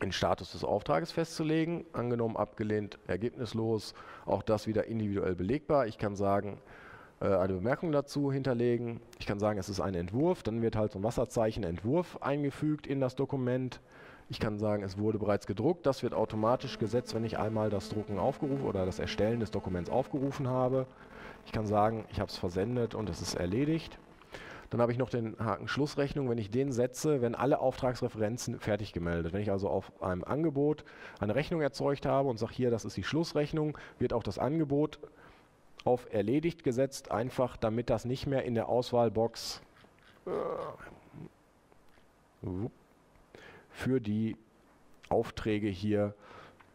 den Status des Auftrages festzulegen. Angenommen, abgelehnt, ergebnislos. Auch das wieder individuell belegbar. Ich kann sagen, äh, eine Bemerkung dazu hinterlegen. Ich kann sagen, es ist ein Entwurf. Dann wird halt so ein Wasserzeichen Entwurf eingefügt in das Dokument. Ich kann sagen, es wurde bereits gedruckt. Das wird automatisch gesetzt, wenn ich einmal das Drucken aufgerufen oder das Erstellen des Dokuments aufgerufen habe. Ich kann sagen, ich habe es versendet und es ist erledigt. Dann habe ich noch den Haken Schlussrechnung. Wenn ich den setze, werden alle Auftragsreferenzen fertig gemeldet. Wenn ich also auf einem Angebot eine Rechnung erzeugt habe und sage hier, das ist die Schlussrechnung, wird auch das Angebot auf erledigt gesetzt, einfach damit das nicht mehr in der Auswahlbox äh, für die Aufträge hier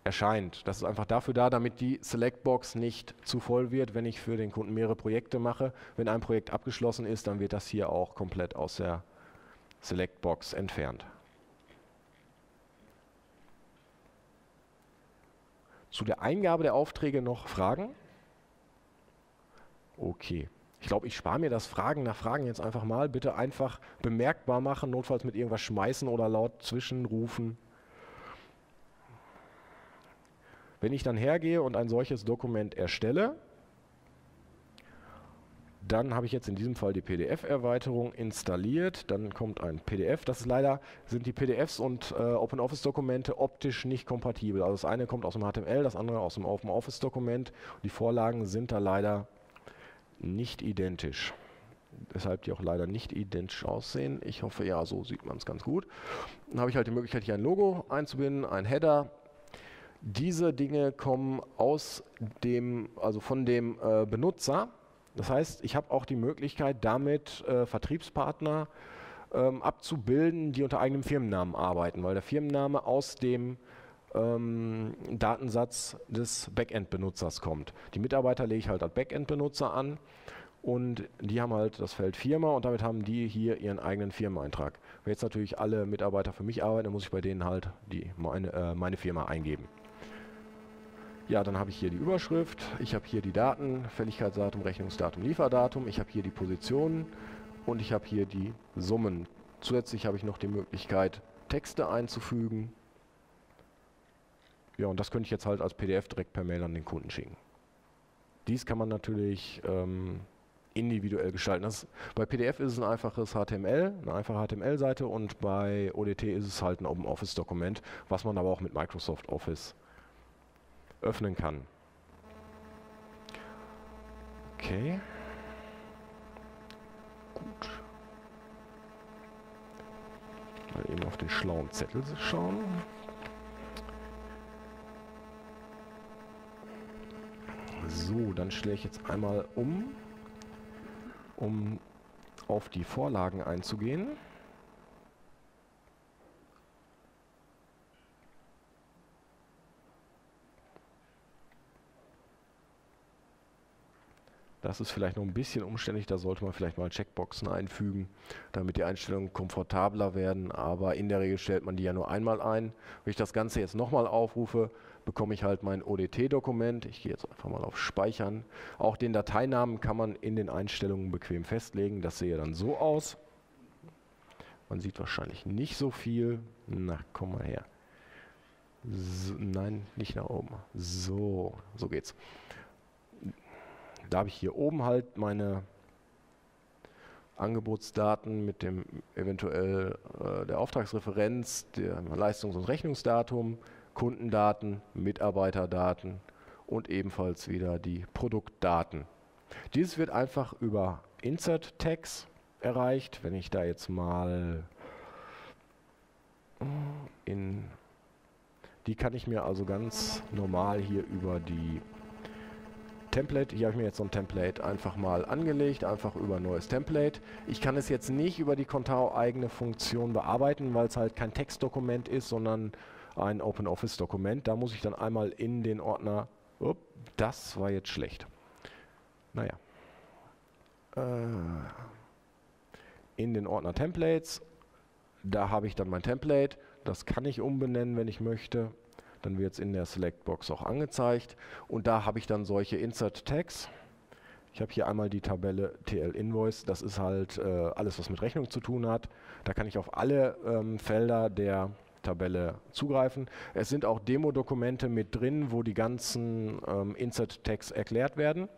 erscheint. Das ist einfach dafür da, damit die Selectbox nicht zu voll wird, wenn ich für den Kunden mehrere Projekte mache. Wenn ein Projekt abgeschlossen ist, dann wird das hier auch komplett aus der Selectbox entfernt. Zu der Eingabe der Aufträge noch Fragen? Okay. Ich glaube, ich spare mir das Fragen nach Fragen jetzt einfach mal. Bitte einfach bemerkbar machen, notfalls mit irgendwas schmeißen oder laut zwischenrufen. Wenn ich dann hergehe und ein solches Dokument erstelle, dann habe ich jetzt in diesem Fall die PDF-Erweiterung installiert. Dann kommt ein PDF. Das ist leider, sind die PDFs und äh, OpenOffice-Dokumente optisch nicht kompatibel. Also das eine kommt aus dem HTML, das andere aus dem OpenOffice-Dokument. Die Vorlagen sind da leider nicht identisch. weshalb die auch leider nicht identisch aussehen. Ich hoffe, ja, so sieht man es ganz gut. Dann habe ich halt die Möglichkeit, hier ein Logo einzubinden, ein Header. Diese Dinge kommen aus dem, also von dem äh, Benutzer. Das heißt, ich habe auch die Möglichkeit, damit äh, Vertriebspartner ähm, abzubilden, die unter eigenem Firmennamen arbeiten, weil der Firmenname aus dem ähm, Datensatz des Backend-Benutzers kommt. Die Mitarbeiter lege ich halt als Backend-Benutzer an und die haben halt das Feld Firma und damit haben die hier ihren eigenen Firmeneintrag. Wenn jetzt natürlich alle Mitarbeiter für mich arbeiten, dann muss ich bei denen halt die, meine, äh, meine Firma eingeben. Ja, dann habe ich hier die Überschrift, ich habe hier die Daten, Fälligkeitsdatum, Rechnungsdatum, Lieferdatum, ich habe hier die Positionen und ich habe hier die Summen. Zusätzlich habe ich noch die Möglichkeit, Texte einzufügen ja, und das könnte ich jetzt halt als PDF direkt per Mail an den Kunden schicken. Dies kann man natürlich ähm, individuell gestalten. Das, bei PDF ist es ein einfaches HTML, eine einfache HTML-Seite und bei ODT ist es halt ein Open Office-Dokument, was man aber auch mit Microsoft Office öffnen kann. Okay. Gut. Mal eben auf den schlauen Zettel schauen. So, dann stelle ich jetzt einmal um, um auf die Vorlagen einzugehen. Das ist vielleicht noch ein bisschen umständlich, da sollte man vielleicht mal Checkboxen einfügen, damit die Einstellungen komfortabler werden, aber in der Regel stellt man die ja nur einmal ein. Wenn ich das Ganze jetzt nochmal aufrufe, bekomme ich halt mein ODT-Dokument. Ich gehe jetzt einfach mal auf Speichern. Auch den Dateinamen kann man in den Einstellungen bequem festlegen. Das sehe dann so aus. Man sieht wahrscheinlich nicht so viel. Na, komm mal her. So, nein, nicht nach oben. So, so geht's. Da habe ich hier oben halt meine Angebotsdaten mit dem eventuell äh, der Auftragsreferenz, der Leistungs- und Rechnungsdatum, Kundendaten, Mitarbeiterdaten und ebenfalls wieder die Produktdaten. Dieses wird einfach über Insert Tags erreicht. Wenn ich da jetzt mal in die kann ich mir also ganz normal hier über die Template. Hier habe ich mir jetzt so ein Template einfach mal angelegt, einfach über neues Template. Ich kann es jetzt nicht über die Contao eigene Funktion bearbeiten, weil es halt kein Textdokument ist, sondern ein OpenOffice-Dokument. Da muss ich dann einmal in den Ordner, oh, das war jetzt schlecht. Naja. Äh, in den Ordner Templates, da habe ich dann mein Template. Das kann ich umbenennen, wenn ich möchte. Dann wird es in der Select-Box auch angezeigt. Und da habe ich dann solche Insert-Tags. Ich habe hier einmal die Tabelle TL Invoice. Das ist halt äh, alles, was mit Rechnung zu tun hat. Da kann ich auf alle ähm, Felder der Tabelle zugreifen. Es sind auch Demo-Dokumente mit drin, wo die ganzen ähm, Insert-Tags erklärt werden.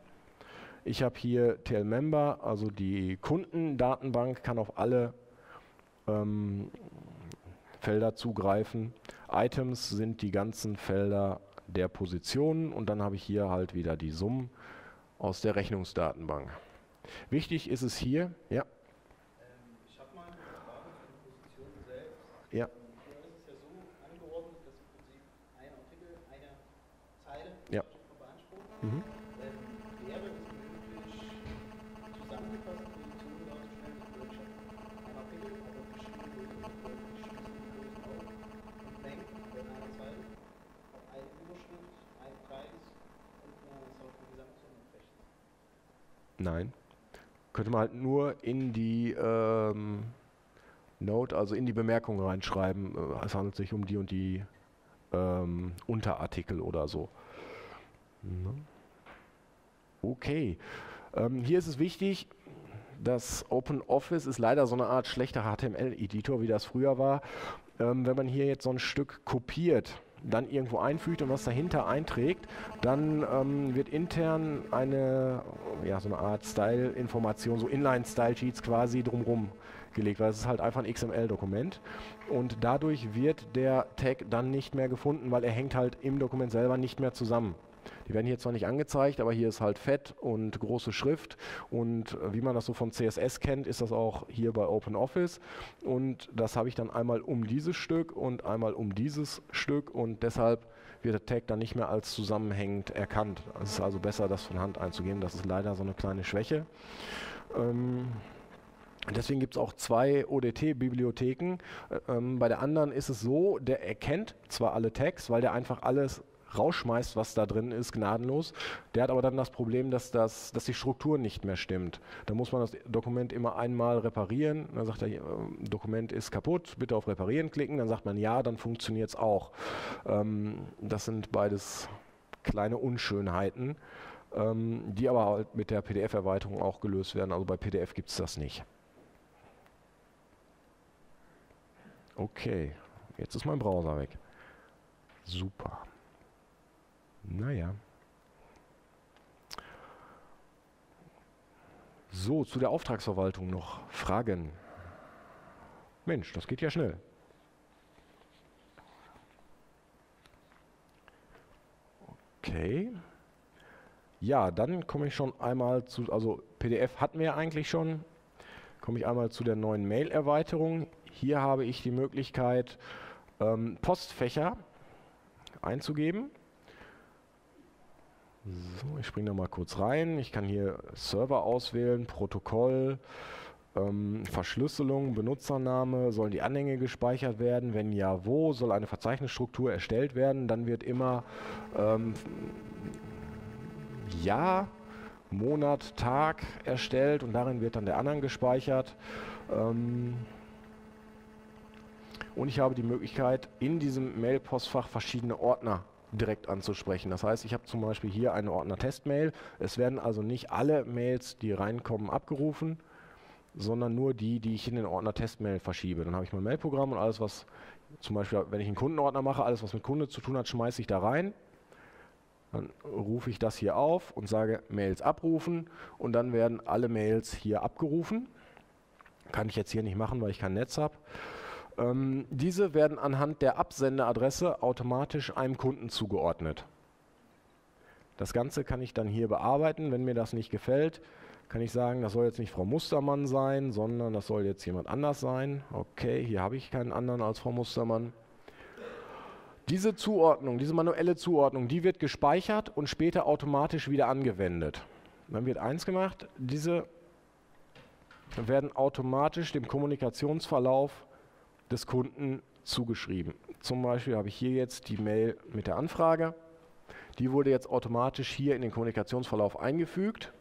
Ich habe hier TL Member, also die Kundendatenbank, kann auf alle ähm, Felder zugreifen. Items sind die ganzen Felder der Positionen und dann habe ich hier halt wieder die Summen aus der Rechnungsdatenbank. Wichtig ist es hier, ja. Ähm, ich habe mal eine Frage für die Position selbst. Ja. Hier ist es ja so angeordnet, dass im Prinzip ein Artikel eine Zeile ja. beansprucht. Mhm. Nein. Könnte man halt nur in die ähm, Note, also in die Bemerkung reinschreiben, äh, es handelt sich um die und die ähm, Unterartikel oder so. Ne? Okay. Ähm, hier ist es wichtig, das OpenOffice ist leider so eine Art schlechter HTML-Editor, wie das früher war. Ähm, wenn man hier jetzt so ein Stück kopiert, dann irgendwo einfügt und was dahinter einträgt, dann ähm, wird intern eine, ja, so eine Art Style-Information, so Inline-Style-Sheets quasi drumherum gelegt, weil es ist halt einfach ein XML-Dokument und dadurch wird der Tag dann nicht mehr gefunden, weil er hängt halt im Dokument selber nicht mehr zusammen. Die werden hier zwar nicht angezeigt, aber hier ist halt fett und große Schrift und wie man das so von CSS kennt, ist das auch hier bei OpenOffice und das habe ich dann einmal um dieses Stück und einmal um dieses Stück und deshalb wird der Tag dann nicht mehr als zusammenhängend erkannt. Es ist also besser, das von Hand einzugeben. Das ist leider so eine kleine Schwäche. Ähm, Deswegen gibt es auch zwei ODT-Bibliotheken. Ähm, bei der anderen ist es so, der erkennt zwar alle Tags, weil der einfach alles rausschmeißt, was da drin ist, gnadenlos. Der hat aber dann das Problem, dass, das, dass die Struktur nicht mehr stimmt. Da muss man das Dokument immer einmal reparieren. Dann sagt er, äh, Dokument ist kaputt, bitte auf Reparieren klicken. Dann sagt man ja, dann funktioniert es auch. Ähm, das sind beides kleine Unschönheiten, ähm, die aber halt mit der PDF-Erweiterung auch gelöst werden. Also bei PDF gibt es das nicht. Okay, jetzt ist mein Browser weg. Super. Naja. So, zu der Auftragsverwaltung noch Fragen. Mensch, das geht ja schnell. Okay. Ja, dann komme ich schon einmal zu, also PDF hatten wir eigentlich schon, komme ich einmal zu der neuen Mail-Erweiterung. Hier habe ich die Möglichkeit, ähm, Postfächer einzugeben. So, ich springe da mal kurz rein. Ich kann hier Server auswählen, Protokoll, ähm, Verschlüsselung, Benutzername, sollen die Anhänge gespeichert werden? Wenn ja, wo? Soll eine Verzeichnisstruktur erstellt werden? Dann wird immer ähm, Jahr, Monat, Tag erstellt und darin wird dann der Anhang gespeichert. Ähm, und ich habe die Möglichkeit, in diesem Mail-Postfach verschiedene Ordner direkt anzusprechen. Das heißt, ich habe zum Beispiel hier einen Ordner Testmail. Es werden also nicht alle Mails, die reinkommen, abgerufen, sondern nur die, die ich in den Ordner Testmail verschiebe. Dann habe ich mein Mailprogramm und alles, was zum Beispiel, wenn ich einen Kundenordner mache, alles, was mit Kunde zu tun hat, schmeiße ich da rein. Dann rufe ich das hier auf und sage Mails abrufen und dann werden alle Mails hier abgerufen. Kann ich jetzt hier nicht machen, weil ich kein Netz habe. Ähm, diese werden anhand der Absenderadresse automatisch einem Kunden zugeordnet. Das Ganze kann ich dann hier bearbeiten. Wenn mir das nicht gefällt, kann ich sagen, das soll jetzt nicht Frau Mustermann sein, sondern das soll jetzt jemand anders sein. Okay, hier habe ich keinen anderen als Frau Mustermann. Diese Zuordnung, diese manuelle Zuordnung, die wird gespeichert und später automatisch wieder angewendet. Dann wird eins gemacht, diese werden automatisch dem Kommunikationsverlauf des Kunden zugeschrieben. Zum Beispiel habe ich hier jetzt die Mail mit der Anfrage. Die wurde jetzt automatisch hier in den Kommunikationsverlauf eingefügt.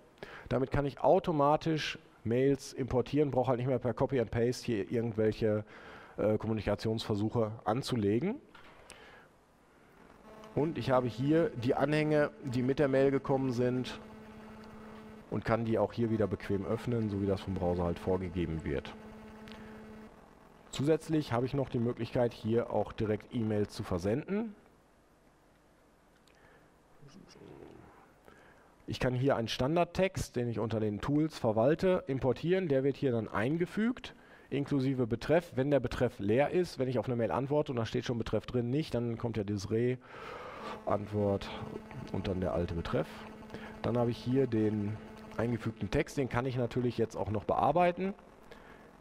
Damit kann ich automatisch Mails importieren, brauche halt nicht mehr per Copy and Paste hier irgendwelche äh, Kommunikationsversuche anzulegen. Und ich habe hier die Anhänge, die mit der Mail gekommen sind und kann die auch hier wieder bequem öffnen, so wie das vom Browser halt vorgegeben wird. Zusätzlich habe ich noch die Möglichkeit, hier auch direkt E-Mails zu versenden. Ich kann hier einen Standardtext, den ich unter den Tools verwalte, importieren. Der wird hier dann eingefügt, inklusive Betreff. Wenn der Betreff leer ist, wenn ich auf eine Mail antworte und da steht schon Betreff drin nicht, dann kommt ja dieses Re, Antwort und dann der alte Betreff. Dann habe ich hier den eingefügten Text, den kann ich natürlich jetzt auch noch bearbeiten.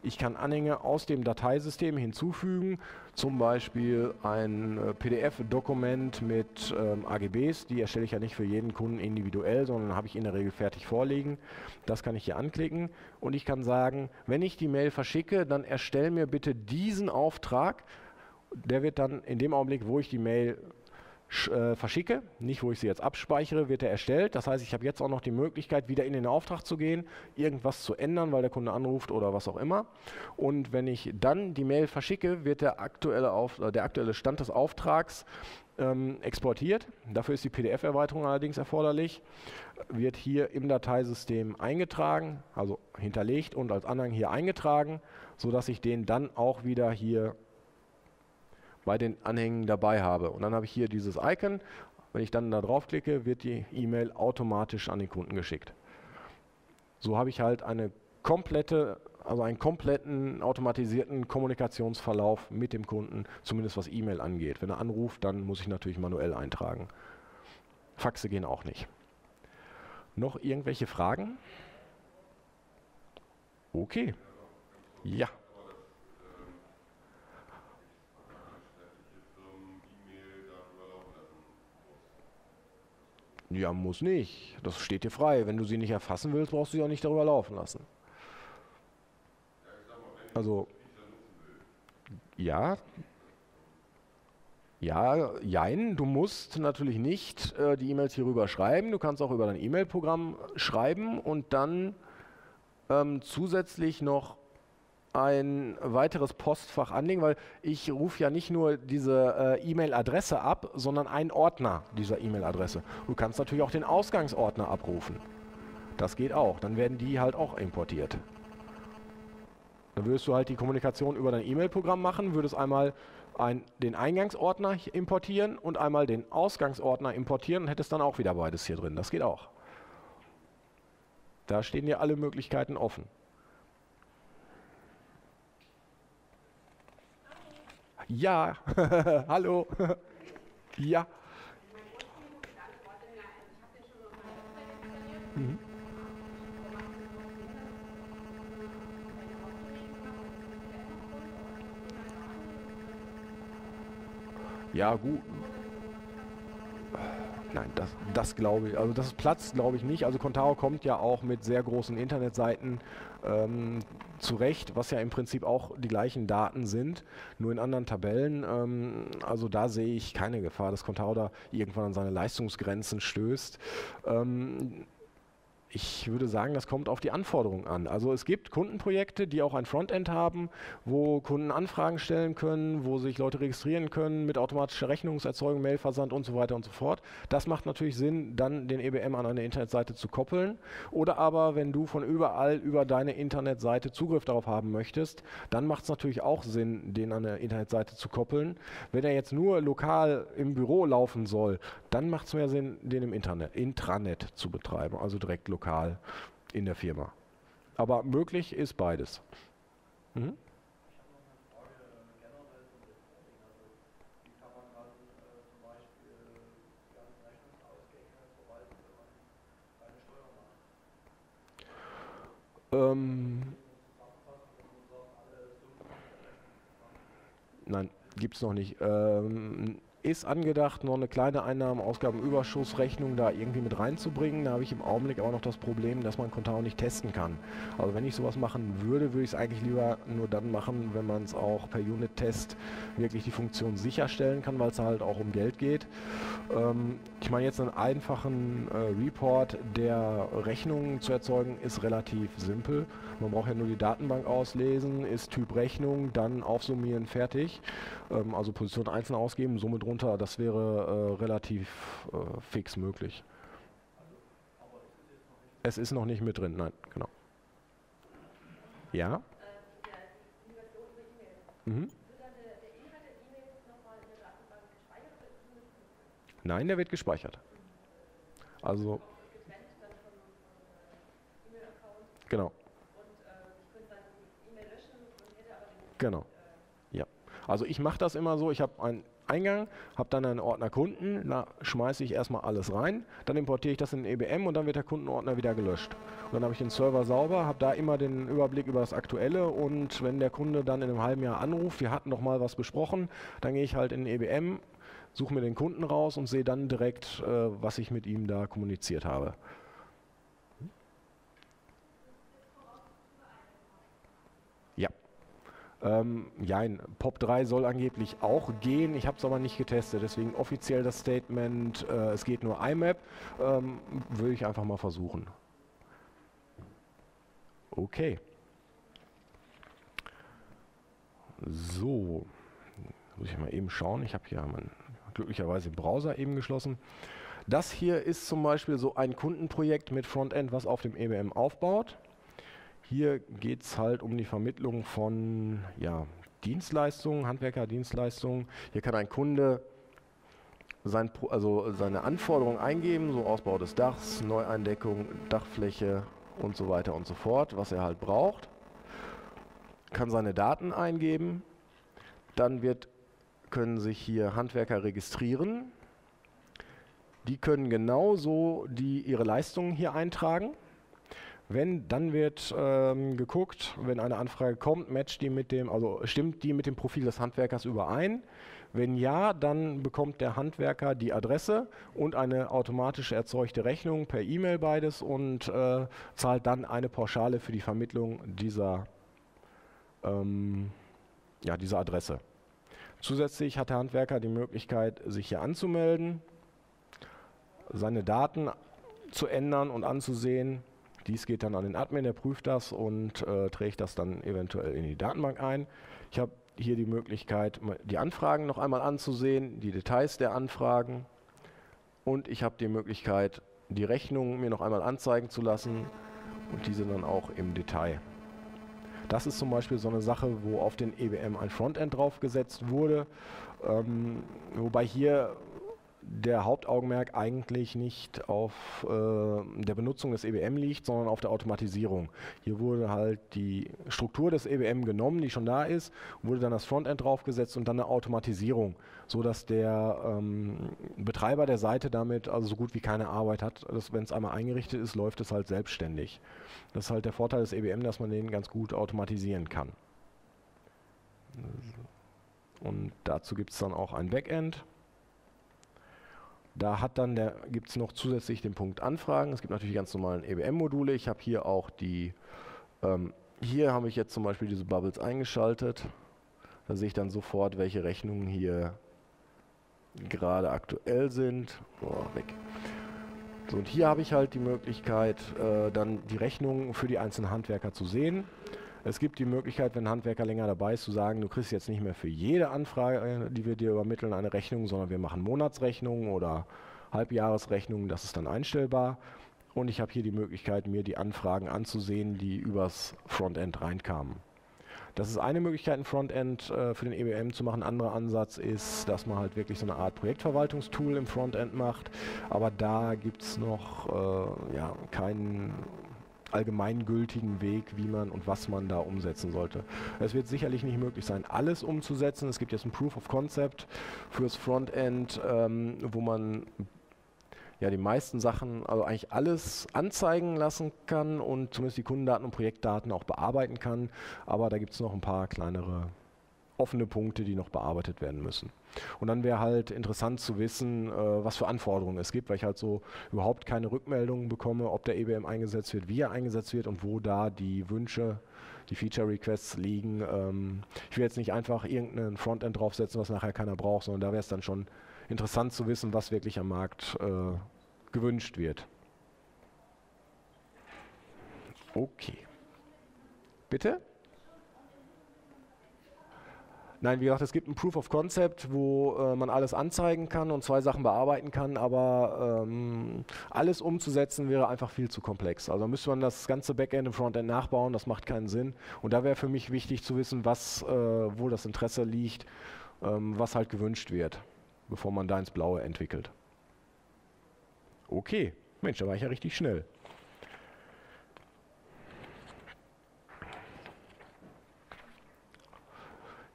Ich kann Anhänge aus dem Dateisystem hinzufügen, zum Beispiel ein äh, PDF-Dokument mit ähm, AGBs. Die erstelle ich ja nicht für jeden Kunden individuell, sondern habe ich in der Regel fertig vorliegen. Das kann ich hier anklicken und ich kann sagen, wenn ich die Mail verschicke, dann erstelle mir bitte diesen Auftrag. Der wird dann in dem Augenblick, wo ich die Mail äh, verschicke, nicht wo ich sie jetzt abspeichere, wird er erstellt. Das heißt, ich habe jetzt auch noch die Möglichkeit, wieder in den Auftrag zu gehen, irgendwas zu ändern, weil der Kunde anruft oder was auch immer. Und wenn ich dann die Mail verschicke, wird der aktuelle, Auf äh, der aktuelle Stand des Auftrags ähm, exportiert. Dafür ist die PDF-Erweiterung allerdings erforderlich. Wird hier im Dateisystem eingetragen, also hinterlegt und als Anhang hier eingetragen, sodass ich den dann auch wieder hier bei den Anhängen dabei habe. Und dann habe ich hier dieses Icon. Wenn ich dann da draufklicke, wird die E-Mail automatisch an den Kunden geschickt. So habe ich halt eine komplette, also einen kompletten automatisierten Kommunikationsverlauf mit dem Kunden, zumindest was E-Mail angeht. Wenn er anruft, dann muss ich natürlich manuell eintragen. Faxe gehen auch nicht. Noch irgendwelche Fragen? Okay. Ja. Ja, muss nicht. Das steht dir frei. Wenn du sie nicht erfassen willst, brauchst du sie auch nicht darüber laufen lassen. Also, ja, ja, jein, du musst natürlich nicht äh, die E-Mails hierüber schreiben. Du kannst auch über dein E-Mail-Programm schreiben und dann ähm, zusätzlich noch ein weiteres Postfach anlegen, weil ich rufe ja nicht nur diese äh, E-Mail-Adresse ab, sondern einen Ordner dieser E-Mail-Adresse. Du kannst natürlich auch den Ausgangsordner abrufen. Das geht auch. Dann werden die halt auch importiert. Dann würdest du halt die Kommunikation über dein E-Mail-Programm machen, würdest einmal ein, den Eingangsordner importieren und einmal den Ausgangsordner importieren und hättest dann auch wieder beides hier drin. Das geht auch. Da stehen dir alle Möglichkeiten offen. Ja, hallo. ja. Mhm. Ja, gut. Nein, das, das glaube ich, also das Platz glaube ich nicht. Also Contao kommt ja auch mit sehr großen Internetseiten ähm, zurecht, was ja im Prinzip auch die gleichen Daten sind, nur in anderen Tabellen. Ähm, also da sehe ich keine Gefahr, dass Contao da irgendwann an seine Leistungsgrenzen stößt. Ähm, ich würde sagen, das kommt auf die Anforderungen an. Also es gibt Kundenprojekte, die auch ein Frontend haben, wo Kunden Anfragen stellen können, wo sich Leute registrieren können mit automatischer Rechnungserzeugung, Mailversand und so weiter und so fort. Das macht natürlich Sinn, dann den EBM an eine Internetseite zu koppeln. Oder aber, wenn du von überall über deine Internetseite Zugriff darauf haben möchtest, dann macht es natürlich auch Sinn, den an eine Internetseite zu koppeln. Wenn er jetzt nur lokal im Büro laufen soll, dann macht es mehr Sinn, den im Internet, Intranet zu betreiben, also direkt lokal in der Firma. Aber möglich ist beides. Mhm. Ähm, nein, gibt es noch nicht. Ähm, ist angedacht, noch eine kleine Einnahmen-Ausgaben-Überschussrechnung da irgendwie mit reinzubringen. Da habe ich im Augenblick aber noch das Problem, dass man Contao nicht testen kann. Also wenn ich sowas machen würde, würde ich es eigentlich lieber nur dann machen, wenn man es auch per Unit-Test wirklich die Funktion sicherstellen kann, weil es halt auch um Geld geht. Ähm, ich meine, jetzt einen einfachen äh, Report der Rechnungen zu erzeugen, ist relativ simpel. Man braucht ja nur die Datenbank auslesen, ist Typ Rechnung, dann aufsummieren, fertig. Ähm, also Position einzeln ausgeben, Summe drunter, das wäre äh, relativ äh, fix möglich. Es ist noch nicht mit drin, nein, genau. Ja? Mhm. Nein, der wird gespeichert. Also. Genau. Genau. Ja. Also ich mache das immer so, ich habe einen Eingang, habe dann einen Ordner Kunden, da schmeiße ich erstmal alles rein, dann importiere ich das in den EBM und dann wird der Kundenordner wieder gelöscht. Und dann habe ich den Server sauber, habe da immer den Überblick über das Aktuelle und wenn der Kunde dann in einem halben Jahr anruft, wir hatten noch mal was besprochen, dann gehe ich halt in den EBM, suche mir den Kunden raus und sehe dann direkt, äh, was ich mit ihm da kommuniziert habe. Ähm, ja, Pop 3 soll angeblich auch gehen. Ich habe es aber nicht getestet, deswegen offiziell das Statement, äh, es geht nur IMAP, ähm, würde ich einfach mal versuchen. Okay. So, muss ich mal eben schauen. Ich habe hier mein glücklicherweise im Browser eben geschlossen. Das hier ist zum Beispiel so ein Kundenprojekt mit Frontend, was auf dem EBM aufbaut. Hier geht es halt um die Vermittlung von ja, Dienstleistungen, Handwerkerdienstleistungen. Hier kann ein Kunde sein, also seine Anforderungen eingeben, so Ausbau des Dachs, Neueindeckung, Dachfläche und so weiter und so fort, was er halt braucht. Kann seine Daten eingeben, dann wird können sich hier Handwerker registrieren. Die können genauso die, ihre Leistungen hier eintragen. Wenn, dann wird ähm, geguckt, wenn eine Anfrage kommt, matcht die mit dem, also stimmt die mit dem Profil des Handwerkers überein. Wenn ja, dann bekommt der Handwerker die Adresse und eine automatisch erzeugte Rechnung per E-Mail beides und äh, zahlt dann eine Pauschale für die Vermittlung dieser, ähm, ja, dieser Adresse. Zusätzlich hat der Handwerker die Möglichkeit, sich hier anzumelden, seine Daten zu ändern und anzusehen. Dies geht dann an den Admin, der prüft das und äh, trägt das dann eventuell in die Datenbank ein. Ich habe hier die Möglichkeit, die Anfragen noch einmal anzusehen, die Details der Anfragen und ich habe die Möglichkeit, die Rechnungen mir noch einmal anzeigen zu lassen und diese dann auch im Detail. Das ist zum Beispiel so eine Sache, wo auf den EBM ein Frontend draufgesetzt wurde, ähm, wobei hier der Hauptaugenmerk eigentlich nicht auf äh, der Benutzung des EBM liegt, sondern auf der Automatisierung. Hier wurde halt die Struktur des EBM genommen, die schon da ist, wurde dann das Frontend draufgesetzt und dann eine Automatisierung, sodass der ähm, Betreiber der Seite damit also so gut wie keine Arbeit hat. Wenn es einmal eingerichtet ist, läuft es halt selbstständig. Das ist halt der Vorteil des EBM, dass man den ganz gut automatisieren kann. Und dazu gibt es dann auch ein Backend. Da hat dann der, gibt es noch zusätzlich den Punkt Anfragen. Es gibt natürlich ganz normalen EBM-Module. Ich habe hier auch die, ähm, hier habe ich jetzt zum Beispiel diese Bubbles eingeschaltet. Da sehe ich dann sofort, welche Rechnungen hier gerade aktuell sind. Oh, weg. So, und hier habe ich halt die Möglichkeit, äh, dann die Rechnungen für die einzelnen Handwerker zu sehen. Es gibt die Möglichkeit, wenn ein Handwerker länger dabei ist, zu sagen, du kriegst jetzt nicht mehr für jede Anfrage, die wir dir übermitteln, eine Rechnung, sondern wir machen Monatsrechnungen oder Halbjahresrechnungen, das ist dann einstellbar. Und ich habe hier die Möglichkeit, mir die Anfragen anzusehen, die übers Frontend reinkamen. Das ist eine Möglichkeit, ein Frontend äh, für den EBM zu machen. Ein anderer Ansatz ist, dass man halt wirklich so eine Art Projektverwaltungstool im Frontend macht. Aber da gibt es noch äh, ja, keinen allgemeingültigen Weg, wie man und was man da umsetzen sollte. Es wird sicherlich nicht möglich sein, alles umzusetzen. Es gibt jetzt ein Proof of Concept fürs Frontend, ähm, wo man ja die meisten Sachen, also eigentlich alles anzeigen lassen kann und zumindest die Kundendaten und Projektdaten auch bearbeiten kann. Aber da gibt es noch ein paar kleinere offene Punkte, die noch bearbeitet werden müssen. Und dann wäre halt interessant zu wissen, äh, was für Anforderungen es gibt, weil ich halt so überhaupt keine Rückmeldungen bekomme, ob der EBM eingesetzt wird, wie er eingesetzt wird und wo da die Wünsche, die Feature Requests liegen. Ähm, ich will jetzt nicht einfach irgendeinen Frontend draufsetzen, was nachher keiner braucht, sondern da wäre es dann schon interessant zu wissen, was wirklich am Markt äh, gewünscht wird. Okay. Bitte? Nein, wie gesagt, es gibt ein Proof of Concept, wo äh, man alles anzeigen kann und zwei Sachen bearbeiten kann, aber ähm, alles umzusetzen wäre einfach viel zu komplex. Also müsste man das ganze Backend im Frontend nachbauen, das macht keinen Sinn. Und da wäre für mich wichtig zu wissen, was, äh, wo das Interesse liegt, ähm, was halt gewünscht wird, bevor man da ins Blaue entwickelt. Okay, Mensch, da war ich ja richtig schnell.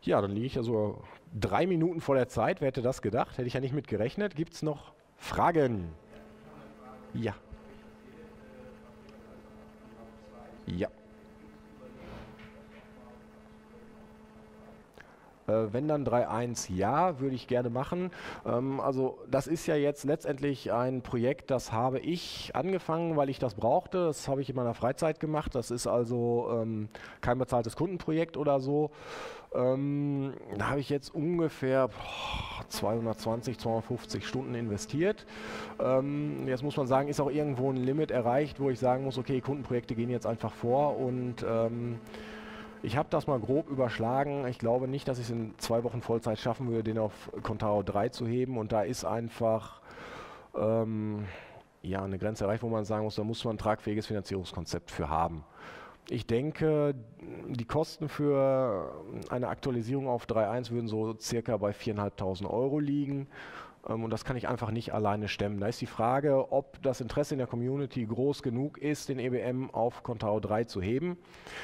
Ja, dann liege ich also drei Minuten vor der Zeit. Wer hätte das gedacht? Hätte ich ja nicht mit gerechnet. Gibt es noch Fragen? Ja. Ja. Äh, wenn dann 3.1 ja, würde ich gerne machen. Ähm, also das ist ja jetzt letztendlich ein Projekt, das habe ich angefangen, weil ich das brauchte. Das habe ich in meiner Freizeit gemacht. Das ist also ähm, kein bezahltes Kundenprojekt oder so. Ähm, da habe ich jetzt ungefähr boah, 220, 250 Stunden investiert. Ähm, jetzt muss man sagen, ist auch irgendwo ein Limit erreicht, wo ich sagen muss, okay, Kundenprojekte gehen jetzt einfach vor und ähm, ich habe das mal grob überschlagen. Ich glaube nicht, dass ich es in zwei Wochen Vollzeit schaffen würde, den auf Contao 3 zu heben. Und da ist einfach ähm, ja, eine Grenze erreicht, wo man sagen muss, da muss man ein tragfähiges Finanzierungskonzept für haben. Ich denke, die Kosten für eine Aktualisierung auf 3.1 würden so circa bei 4.500 Euro liegen. Ähm, und das kann ich einfach nicht alleine stemmen. Da ist die Frage, ob das Interesse in der Community groß genug ist, den EBM auf Contao 3 zu heben.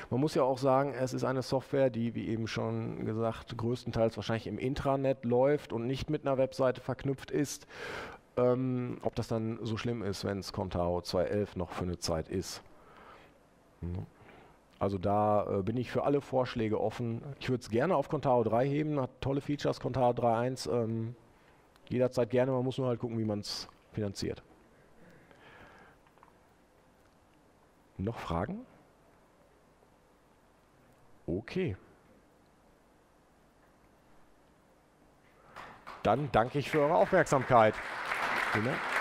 Man muss ja auch sagen, es ist eine Software, die, wie eben schon gesagt, größtenteils wahrscheinlich im Intranet läuft und nicht mit einer Webseite verknüpft ist. ähm, ob das dann so schlimm ist, wenn es Contao 2.11 noch für eine Zeit ist. Also da äh, bin ich für alle Vorschläge offen. Ich würde es gerne auf Contao 3 heben, hat tolle Features, Contao 3.1. Ähm, jederzeit gerne, man muss nur halt gucken, wie man es finanziert. Noch Fragen? Okay. Dann danke ich für eure Aufmerksamkeit. Vielen.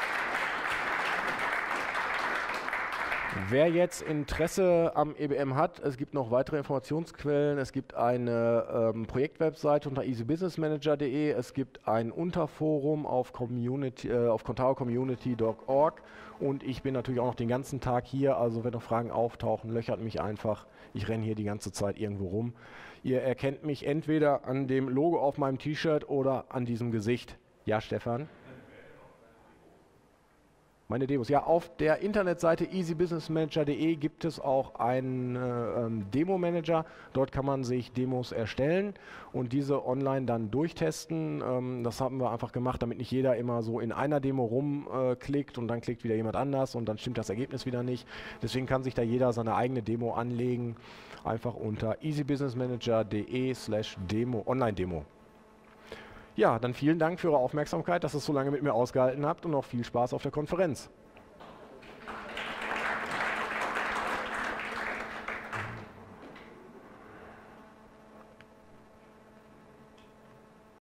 Wer jetzt Interesse am EBM hat, es gibt noch weitere Informationsquellen. Es gibt eine ähm, Projektwebseite unter easybusinessmanager.de. Es gibt ein Unterforum auf, Community, äh, auf contaocommunity.org und ich bin natürlich auch noch den ganzen Tag hier. Also wenn noch Fragen auftauchen, löchert mich einfach. Ich renne hier die ganze Zeit irgendwo rum. Ihr erkennt mich entweder an dem Logo auf meinem T-Shirt oder an diesem Gesicht. Ja, Stefan? Meine Demos. Ja, auf der Internetseite easybusinessmanager.de gibt es auch einen äh, ähm, Demo-Manager. Dort kann man sich Demos erstellen und diese online dann durchtesten. Ähm, das haben wir einfach gemacht, damit nicht jeder immer so in einer Demo rumklickt äh, und dann klickt wieder jemand anders und dann stimmt das Ergebnis wieder nicht. Deswegen kann sich da jeder seine eigene Demo anlegen, einfach unter easybusinessmanager.de slash Demo, Online-Demo. Ja, dann vielen Dank für eure Aufmerksamkeit, dass ihr es so lange mit mir ausgehalten habt und noch viel Spaß auf der Konferenz.